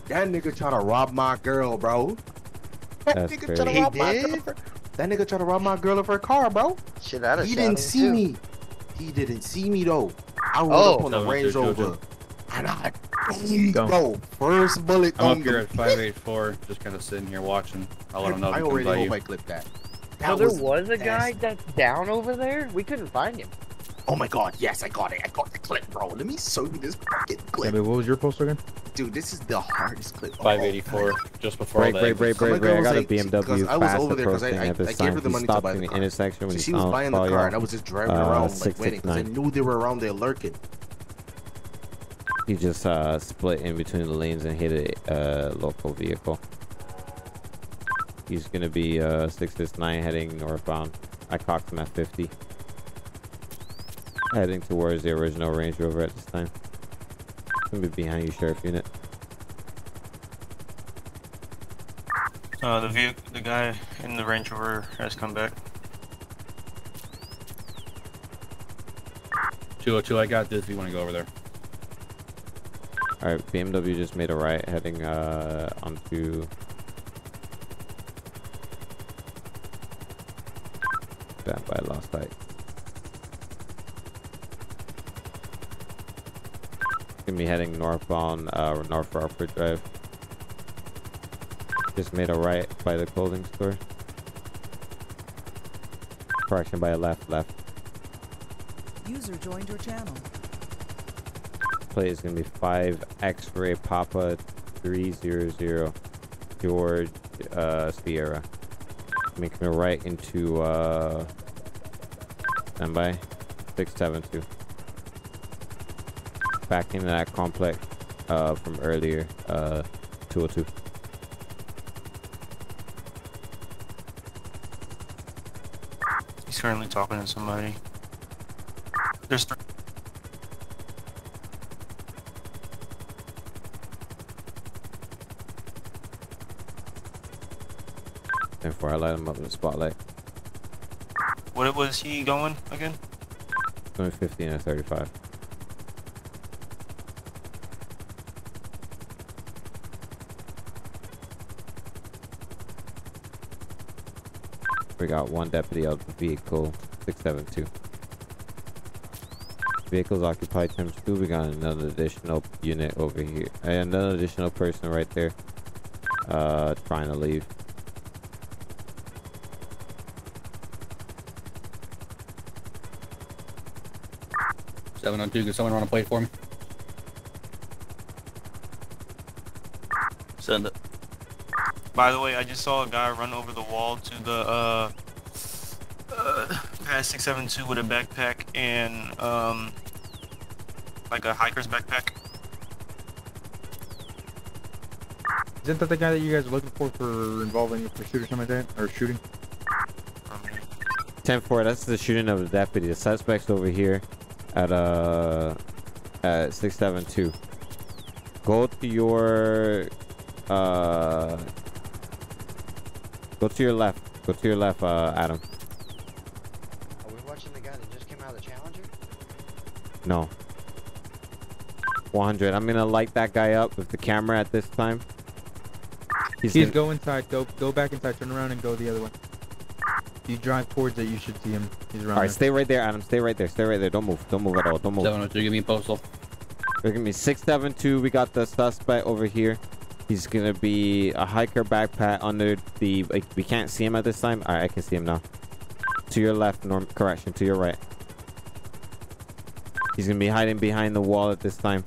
that nigga try to rob my girl, bro. That That's nigga try to crazy. rob He my did? girl. Of her- That nigga try to rob my girl of her car, bro. Shit, I'd have He didn't see too. me. He didn't see me though. I rolled Oh. up on the Seven Range. Rover, and I Go. Bro, first bullet I'm on up here at 584, just kind of sitting here watching. I'll let him know if I he comes already by hope you. I clipped that. So That there was a nasty. guy that's down over there? We couldn't find him. Oh my god, yes, I got it. I got the clip, bro. Let me show you this fucking Yeah, clip. but what was your postal again? Dude, this is the hardest clip. 584, just before Break, all break, break, break, break. I got a like- 'cause BMW I was fast over there 'cause I- I- at I gave her the He money to stopped buy in the the car. intersection when So she was saw, buying the car, y'all. and I was just driving uh, around like waiting because I knew they were around there lurking. He just uh, split in between the lanes and hit a uh, local vehicle. He's gonna be uh, 669 heading northbound. I cocked him at 50. Heading towards the original Range Rover at this time. Gonna be behind you, Sheriff Unit. Uh, the vehicle, the guy in the Range Rover has come back. 202, I got this if you want to go over there. Alright, BMW just made a right heading uh, onto. Stand by lost sight. Gonna be heading northbound, uh, North Rockford Drive. Just made a right by the clothing store. Correction by a left, left. User joined your channel. Play is gonna be five X-ray Papa three zero zero George uh, Sierra. Making a right into uh, standby six seven two back into that complex uh, from earlier, uh, 202. He's currently talking to somebody. There's three. I light him up in the spotlight. What was he going again? Between 15 or 35. We got one deputy out of the vehicle, 672. Vehicles occupied times two. We got another additional unit over here. And another additional person right there. Uh, trying to leave. Seven on two. Can someone run a plate for me? Send it. By the way, I just saw a guy run over the wall to the uh, uh past 672 with a backpack and um like a hiker's backpack. Isn't that the guy that you guys are looking for for involving a pursuit or something like that? Or shooting? 10-4, that's the shooting of the deputy. The suspect's over here at uh at 672. Go to your uh go to your left. Go to your left, uh Adam. Are we watching the guy that just came out of the Challenger? No. 100. I'm gonna light that guy up with the camera at this time. He's, Please gonna- go inside. Go go back inside. Turn around and go the other way. If you drive towards it, you should see him. He's around All right, there. stay right there, Adam. Stay right there. Stay right there. Don't move. Don't move at all. Don't move. 702, give me a postal. We're gonna be 672. We got the suspect over here. He's gonna be a hiker backpack under the. Like, we can't see him at this time. All right, I can see him now. To your left, norm. Correction. To your right. He's gonna be hiding behind the wall at this time.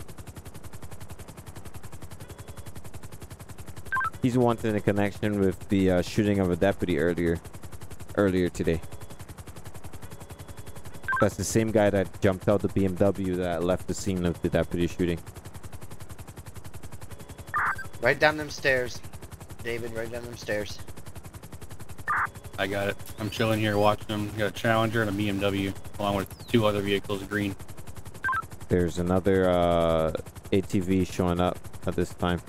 He's wanting a connection with the uh, shooting of a deputy earlier, earlier today. That's the same guy that jumped out the BMW that left the scene of the deputy shooting. Right down them stairs. David, right down them stairs. I got it. I'm chilling here watching them. Got a Challenger and a BMW, along with two other vehicles, green. There's another uh, ATV showing up at this time.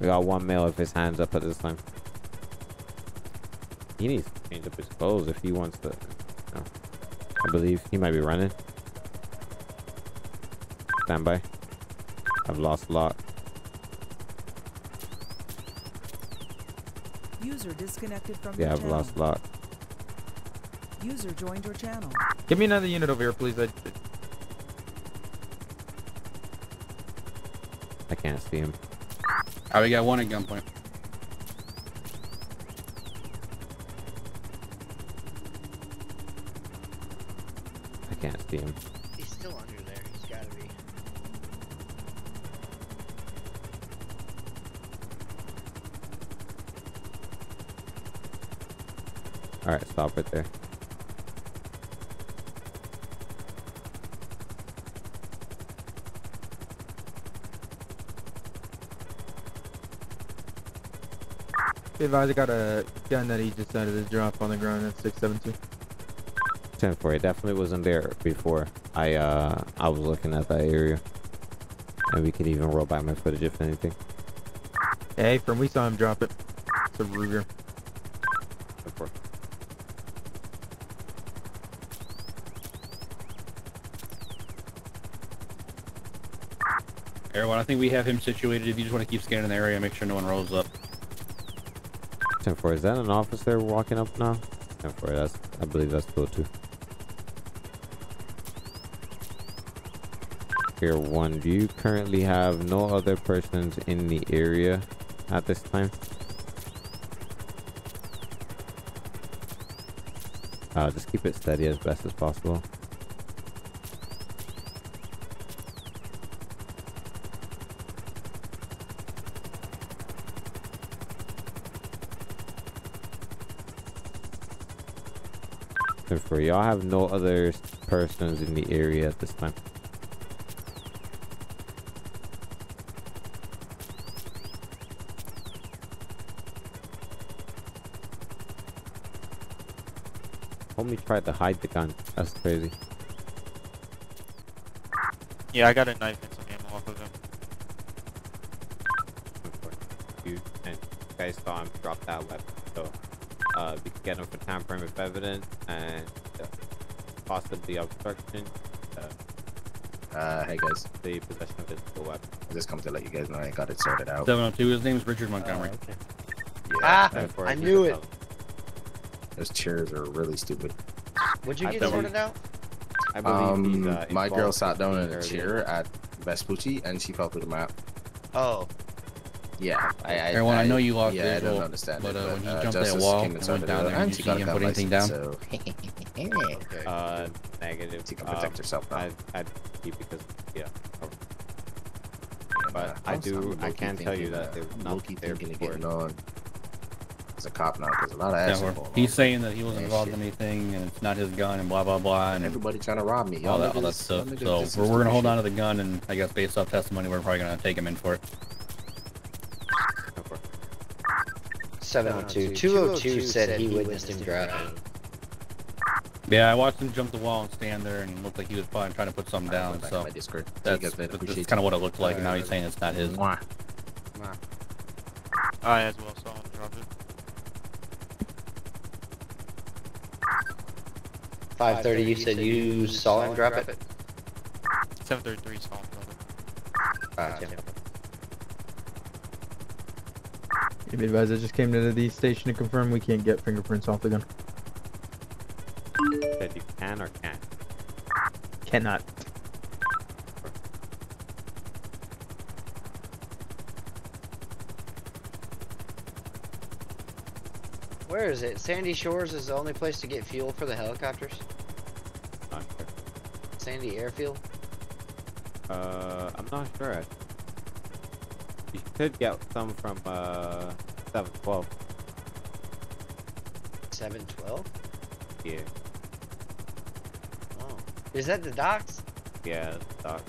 We got one male with his hands up at this time. He needs to change up his clothes if he wants to. no. I believe he might be running. Standby. I've lost lock. User disconnected from Yeah, I've channel. lost lock. User joined your channel. Give me another unit over here, please. I, I can't see him. Oh, we got one at gunpoint. I can't see him. All right, stop right there. Be advised, I got a gun that he decided to drop on the ground at 672. 10 for it definitely wasn't there before I uh I was looking at that area. And we could even roll back my footage if anything. Hey, from we saw him drop it. It's a Ruger. 10-4. Everyone, I think we have him situated. If you just want to keep scanning the area, make sure no one rolls up. 10 4. Is that an officer walking up now? 10 4. That's I believe that's still two. Here one. Do you currently have no other persons in the area at this time? Uh, just keep it steady as best as possible. And for y'all have no other persons in the area at this time. Homie tried to hide the gun. That's crazy. Yeah, I got a knife and some ammo off of him. You and guys saw him drop that weapon, so uh, we can get him for tampering with evidence and possibly obstruction. Uh, Uh, hey guys, the possession of physical weapon. I just come to let you guys know I got it sorted out. 702, his name's Richard Montgomery. Ah, Ten four, I you knew it. tell. Those chairs are really stupid. What'd you I get believe- sorted out? I believe he's, Um, uh, my girl sat down in a chair at Vespucci and she fell through the map. Oh, Yeah, I, I, Everyone, I know you lost yeah, I don't understand but, it, uh, when he uh, jumped that wall and went down there, out, and she you got see him put anything license, down? So okay. Uh, negative. she can protect Um, herself now. I, I keep because yeah. But uh, I do- I'm I low-key can tell you thinking, that uh, they were I'm not low-key there thinking before. getting on as a cop now because a lot of Yeah, ass we're- is going on. he's saying that he wasn't Yeah, involved shit. in anything and it's not his gun and blah blah blah and Everybody trying to rob me. all Y'all that, all that stuff. So we're, we're gonna hold shit. on to the gun and I guess based off testimony, we're probably gonna take him in for it. 702. 202 said he witnessed him driving. Yeah, I watched him jump the wall and stand there and looked like he was probably trying to put something down. So my Discord. See you that's, guys that's, kind of what it looked like. And now he's saying it's not his. Mwah. I as well saw him drop it. 530, you said you saw him drop it? 733 saw him drop it. Gotcha. Be advised, I just came to the station to confirm we can't get fingerprints off the gun. Said you can or can't. Cannot. Where is it? Sandy Shores is the only place to get fuel for the helicopters? Not sure. Sandy Airfield? Uh, I'm not sure. You could get some from uh 712. 712? Yeah. Is that the docks? yeah, doc.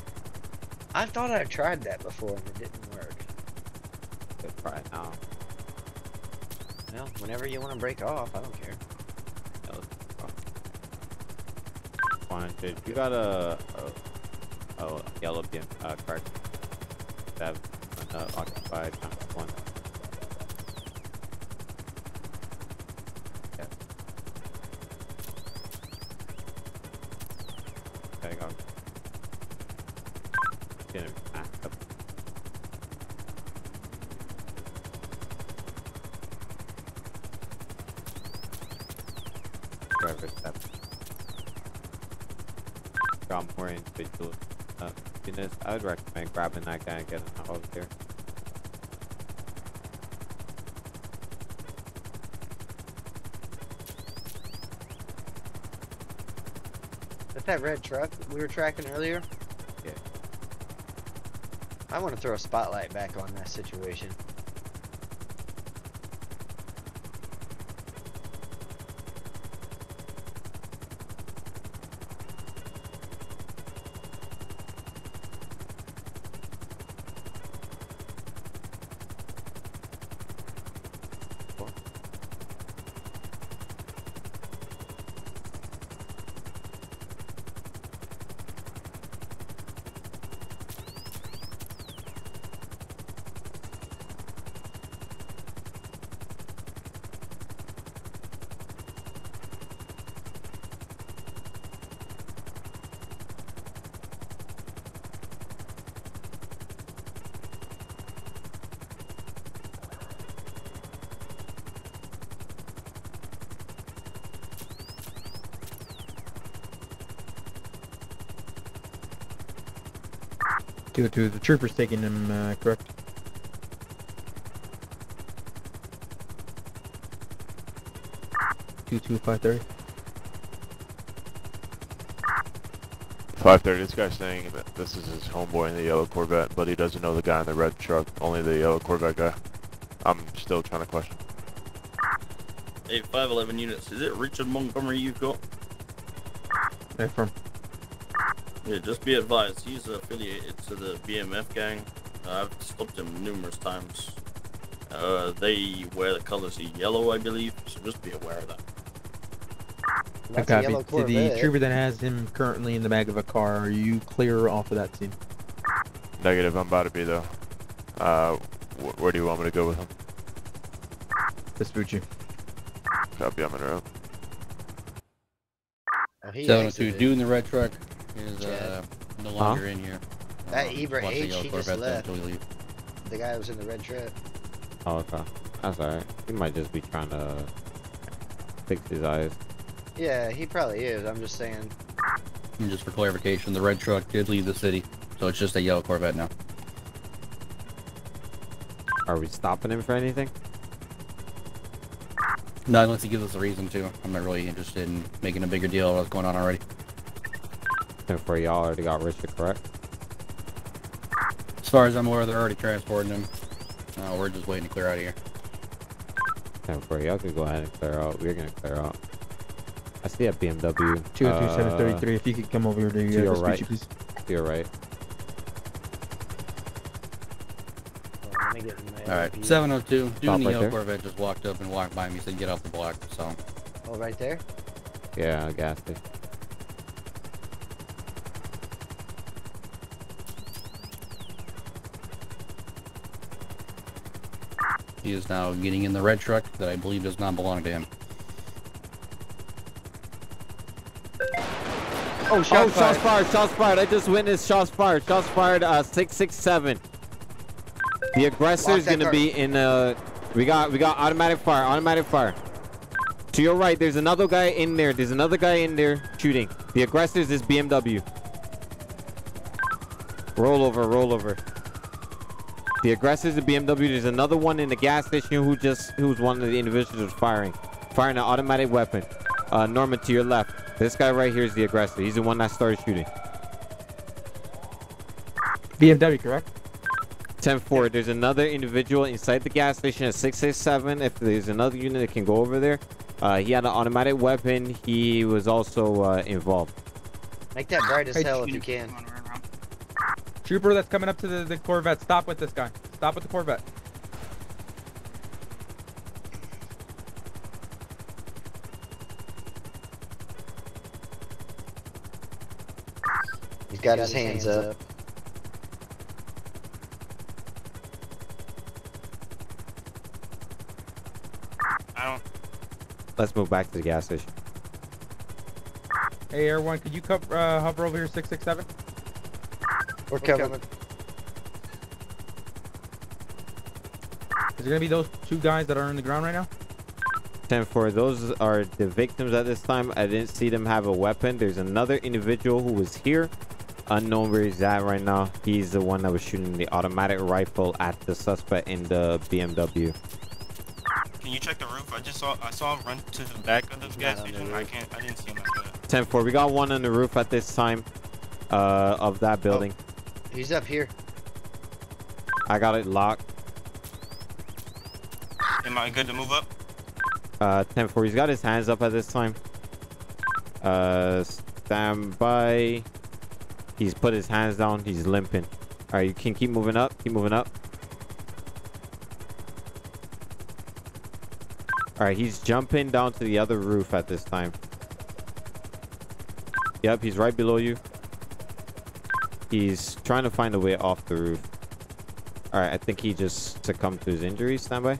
I thought I tried that before and it didn't work. Could try it now. Well, whenever you want to break off, I don't care. Fine, dude. You got a a, a yellow bin uh card. That uh, occupied one. I would recommend grabbing that guy and getting out of here. That's that red truck we were tracking earlier. Yeah. I want to throw a spotlight back on that situation. Two two. The trooper's taking him. Uh, correct. Two two five thirty. 530, this guy's saying that this is his homeboy in the yellow Corvette, but he doesn't know the guy in the red truck, only the yellow Corvette guy. I'm still trying to question. Eight five eleven units. Is it Richard Montgomery you've got? Affirm. Yeah, just be advised, he's affiliated to the BMF gang. Uh, I've stopped him numerous times. Uh, they wear the colors of yellow, I believe, so just be aware of that. I That's a copy. To the trooper that has him currently in the back of a car, are you clear off of that scene? Negative, I'm about to be though. Uh, wh where do you want me to go with him? Vespucci. Copy, I'm in route. Oh, he 702, exited. dude in the red truck is Chad. No longer in here. That Um, Ibra watch the H, he just Corvette there left. leave. The guy who was in the red truck. Oh, okay. That's alright. He might just be trying to fix his eyes. Yeah, he probably is. I'm just saying. And just for clarification, the red truck did leave the city, so it's just a yellow Corvette now. Are we stopping him for anything? Not unless he gives us a reason to. I'm not really interested in making a bigger deal of what's going on already. And for y'all already got Richard, correct? As far as I'm aware, they're already transporting him. Uh, we're just waiting to clear out of here. And for y'all could go ahead and clear out. We're gonna clear out. I see a BMW. Two oh two seven uh, thirty three. If you could come over here to, to your Vespucci, right. please. To your right. Let me get in my Alright, 702. Dude Stop in the right. Corvette just walked up and walked by me, said get off the block, so... Oh, right there. Yeah, I got station. He is now getting in the red truck that I believe does not belong to him. Oh, Oh, shots fired, shots fired. I just witnessed shots fired. Shots fired, uh, 667. The aggressor is gonna car. be in, uh, we got, we got automatic fire, automatic fire. To your right, there's another guy in there. There's another guy in there shooting. The aggressor is this BMW. Roll over, roll over. The aggressor is the BMW. There's another one in the gas station who just, who's one of the individuals who's firing. Firing an automatic weapon. Uh, Norman, to your left. This guy right here is the aggressor. He's the one that started shooting. BMW, correct? 10-4. There's another individual inside the gas station at 667. If there's another unit that can go over there. Uh, he had an automatic weapon. He was also uh, involved. Make that bright as hell if you can. Trooper that's coming up to the, the Corvette. Stop with this guy. Stop with the Corvette. He's got his hands up. I don't. Let's move back to the gas station. Hey, Air One, could you co- uh, hover over here 667? We're coming. Is it gonna be those two guys that are in the ground right now? 10-4. Those are the victims at this time. I didn't see them have a weapon. There's another individual who was here. Unknown where he's at right now. He's the one that was shooting the automatic rifle at the suspect in the BMW. Can you check the roof? I just saw I saw him run to the back of the gas station. I can't I didn't see him like that. 10 4. We got one on the roof at this time uh, of that building. He's up here. I got it locked. Am I good to move up? Uh, 10 4. He's got his hands up at this time. Uh, stand by. He's put his hands down. He's limping. All right, you can keep moving up. Keep moving up. All right, he's jumping down to the other roof at this time. Yep, he's right below you. He's trying to find a way off the roof. All right, I think he just succumbed to his injuries. Stand by.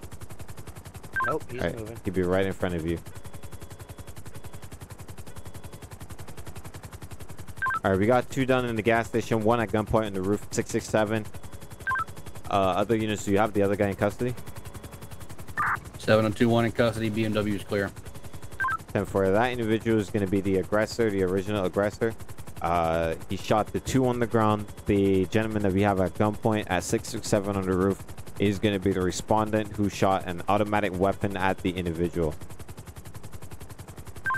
Nope, he's All right, moving. he'll be right in front of you. All right, we got two done in the gas station, one at gunpoint on the roof, 667. Uh, other units, do you have the other guy in custody? 7021 in custody. BMW is clear. And for that individual is going to be the aggressor, the original aggressor. Uh, he shot the two on the ground. The gentleman that we have at gunpoint at 667 on the roof is going to be the respondent who shot an automatic weapon at the individual.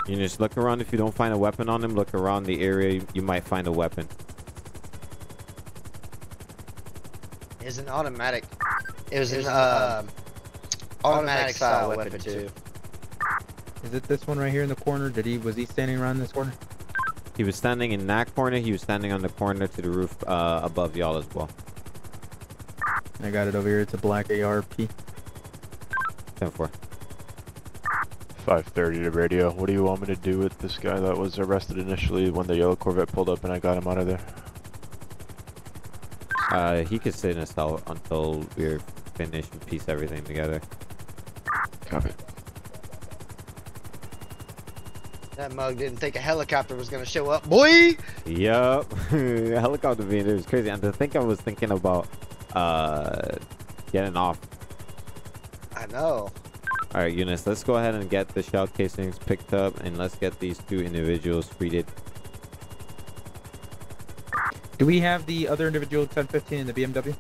You just look around. If you don't find a weapon on him, look around the area. You might find a weapon. It's an automatic. It was an uh, automatic style weapon too. Is it this one right here in the corner? Did he was he standing around this corner? He was standing in that corner. He was standing on the corner to the roof uh, above y'all as well. I got it over here. It's a black ARP. 10 4. 530 to radio. What do you want me to do with this guy that was arrested initially when the yellow Corvette pulled up and I got him out of there? Uh, he could sit in a cell until we're finished and piece everything together. Copy. That mug didn't think a helicopter was gonna show up, boy. Yup. Helicopter being there was crazy. And to think I was thinking about uh getting off. I know. Alright, Eunice, let's go ahead and get the shell casings picked up and let's get these two individuals treated. Do we have the other individual 1015 in the BMW?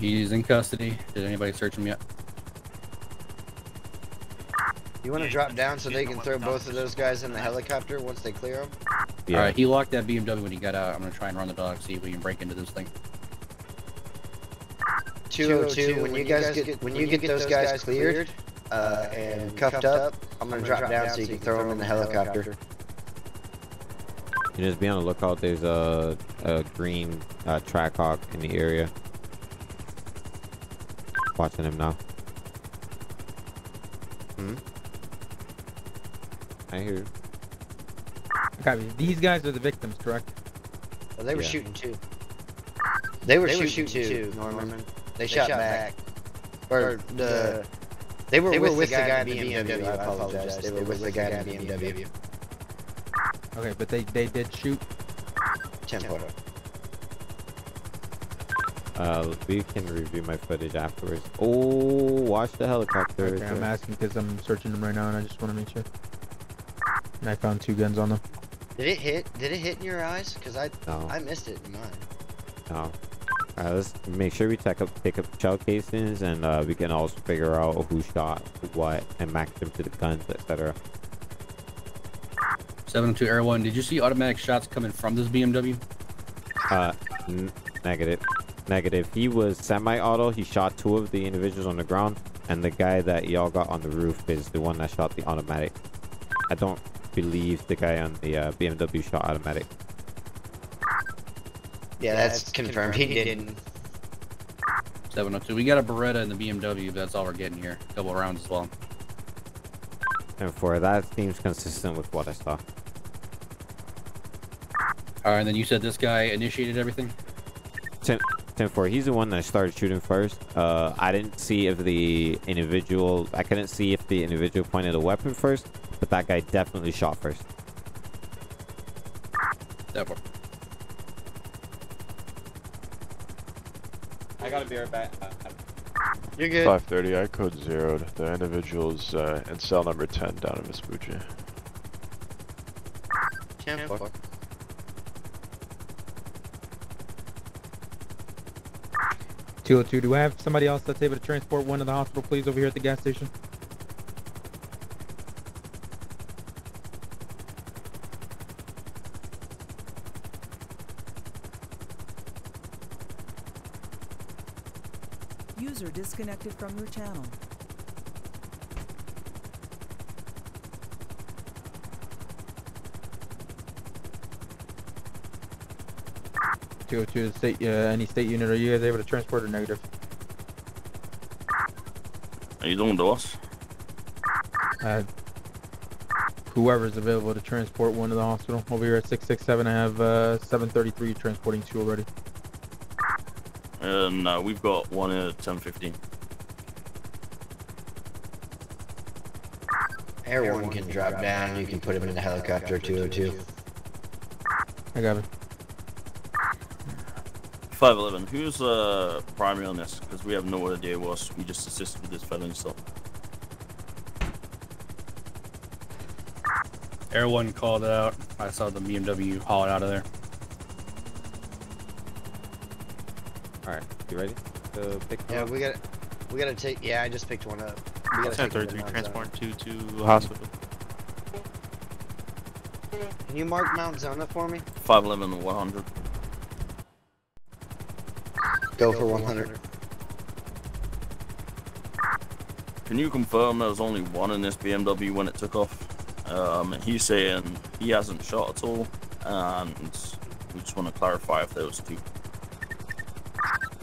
He's in custody. Did anybody search him yet? You want to drop down so they can throw both of those guys in the helicopter once they clear them? Yeah. All right, he locked that BMW when he got out. I'm gonna try and run the dog, see if we can break into this thing. 202. When you guys get when you get those guys cleared uh, and cuffed up, I'm gonna drop down so you can throw them in the helicopter. You just be on the lookout. There's a, a green uh, Trackhawk in the area. Watching him now. Hmm? I hear. Copy. These guys are the victims, correct? Well, they were Yeah. shooting too. They were shooting, too, Norman. They, shot, back. Or the they were, with, the guy in the BMW. I apologize. They were with the guy in the BMW. Okay, but they they did shoot. Ten photo. Uh, we can review my footage afterwards. Oh, watch the helicopter. Okay, I'm asking because I'm searching them right now, and I just want to make sure. And I found two guns on them. Did it hit? Did it hit in your eyes? Cause I No. I missed it in mine. No. Alright, let's make sure we take up pick up shell casings and uh, we can also figure out who shot what and match them to the guns, etc. 702 Air 1, did you see automatic shots coming from this BMW? Uh, n- negative. Negative. He was semi-auto. He shot two of the individuals on the ground, and the guy that y'all got on the roof is the one that shot the automatic. I don't believe the guy on the uh, BMW shot automatic. Yeah, that's, confirmed. He didn't. 702, we got a Beretta in the BMW, but that's all we're getting here. Couple rounds as well. And for that seems consistent with what I saw. Alright, and then you said this guy initiated everything? 10, 10 4. He's the one that started shooting first. Uh, I didn't see if the individual, I couldn't see if the individual pointed a weapon first, but that guy definitely shot first. Never. I gotta be right back. You're good. 530, I code zeroed. The individual's uh, in cell number 10 down in Vespucci. Can't, Can't fuck. fuck. Two oh two. Do I have somebody else that's able to transport one to the hospital, please, over here at the gas station? Disconnected from your channel. Two hundred two, state, uh, any state unit, are you guys able to transport or negative? Are you doing to us? Uh, whoever's available to transport one to the hospital. Over here at 667, I have uh, 733 transporting two already. Uh, no, we've got one at 1015. Air one can drop down. You can put him in the helicopter 202. I got it. 511, who's uh, primary on this? Because we have no idea what was. We just assisted with this felony stuff. Air one called it out. I saw the BMW haul it out of there. All right, you ready to pick? Yeah, we got we gotta take. Yeah, I just picked one up. We gotta to 1033, transport Zonah. two to hospital. Can you mark Mount Zonah for me? 511 100. Go for 100. Can you confirm there was only one in this BMW when it took off? Um, he's saying he hasn't shot at all, and we just want to clarify if there was two.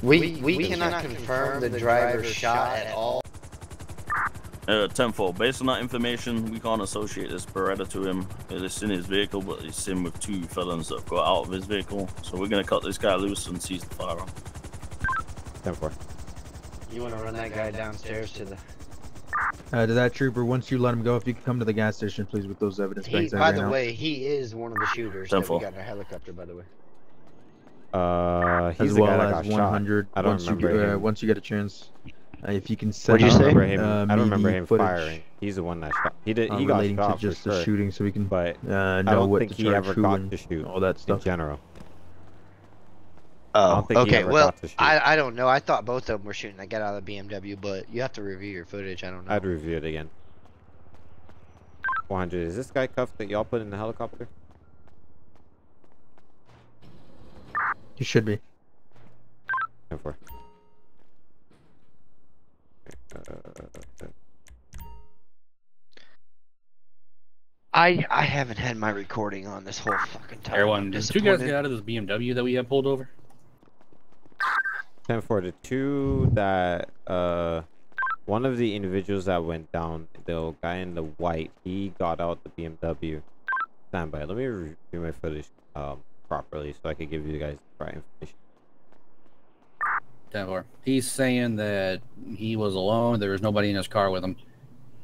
We we cannot confirm the driver shot at all. Uh, tenfold. Based on that information, we can't associate this Beretta to him. It's in his vehicle, but it's in with two felons that have got out of his vehicle. So we're gonna cut this guy loose and seize the firearm. 10-4. You want to run that guy downstairs to the. Uh, to that trooper, once you let him go, if you could come to the gas station, please, with those evidence He, bags by the out. way, he is one of the shooters that we got in our helicopter. By the way. Uh, he's as the well guy that as got 100 shot. I don't once you remember get, uh, him. once you get a chance. Uh, if you can What'd you I say? him. Uh, I don't remember him footage, firing. He's the one that shot. He did. uh, He got relating shot to just the sure. shooting, so we can But uh, I know don't what think to he charge ever got to shoot all that in general. Oh, don't think he okay. Well, got to shoot. I I don't know. I thought both of them were shooting. I got out of the BMW, but you have to review your footage. I don't know. I'd review it again. 100. Is this guy cuffed that y'all put in the helicopter? You should be. 10-4. Uh, I I haven't had my recording on this whole fucking time. Everyone, I'm did you guys get out of this BMW that we had pulled over? 10 for the two that uh one of the individuals that went down the guy in the white he got out the bmw stand by let me review my footage um properly so i can give you guys the right information Ten four. He's saying that he was alone. There was nobody in his car with him.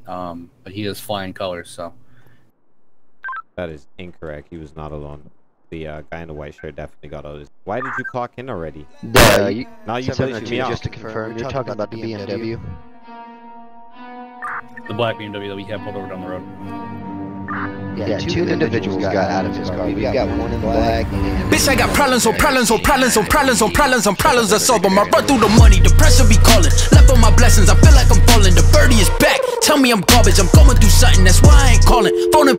Um, but he is flying colors, so that is incorrect he was not alone the uh, guy in the white shirt definitely got out his why did you clock in already The, you, now you seven put me out just to confirm, you're talking about the BMW. the black BMW that we had pulled over down the road. Yeah, two individuals got out of his car. We got one in black and Bitch, I got problems on problems on problems on problems on problems on problems I solve them. I run through the money, the pressure be calling. Left on my blessings, I feel like I'm falling. The birdie is back. Tell me I'm garbage, I'm going through something, that's why I ain't calling. Phone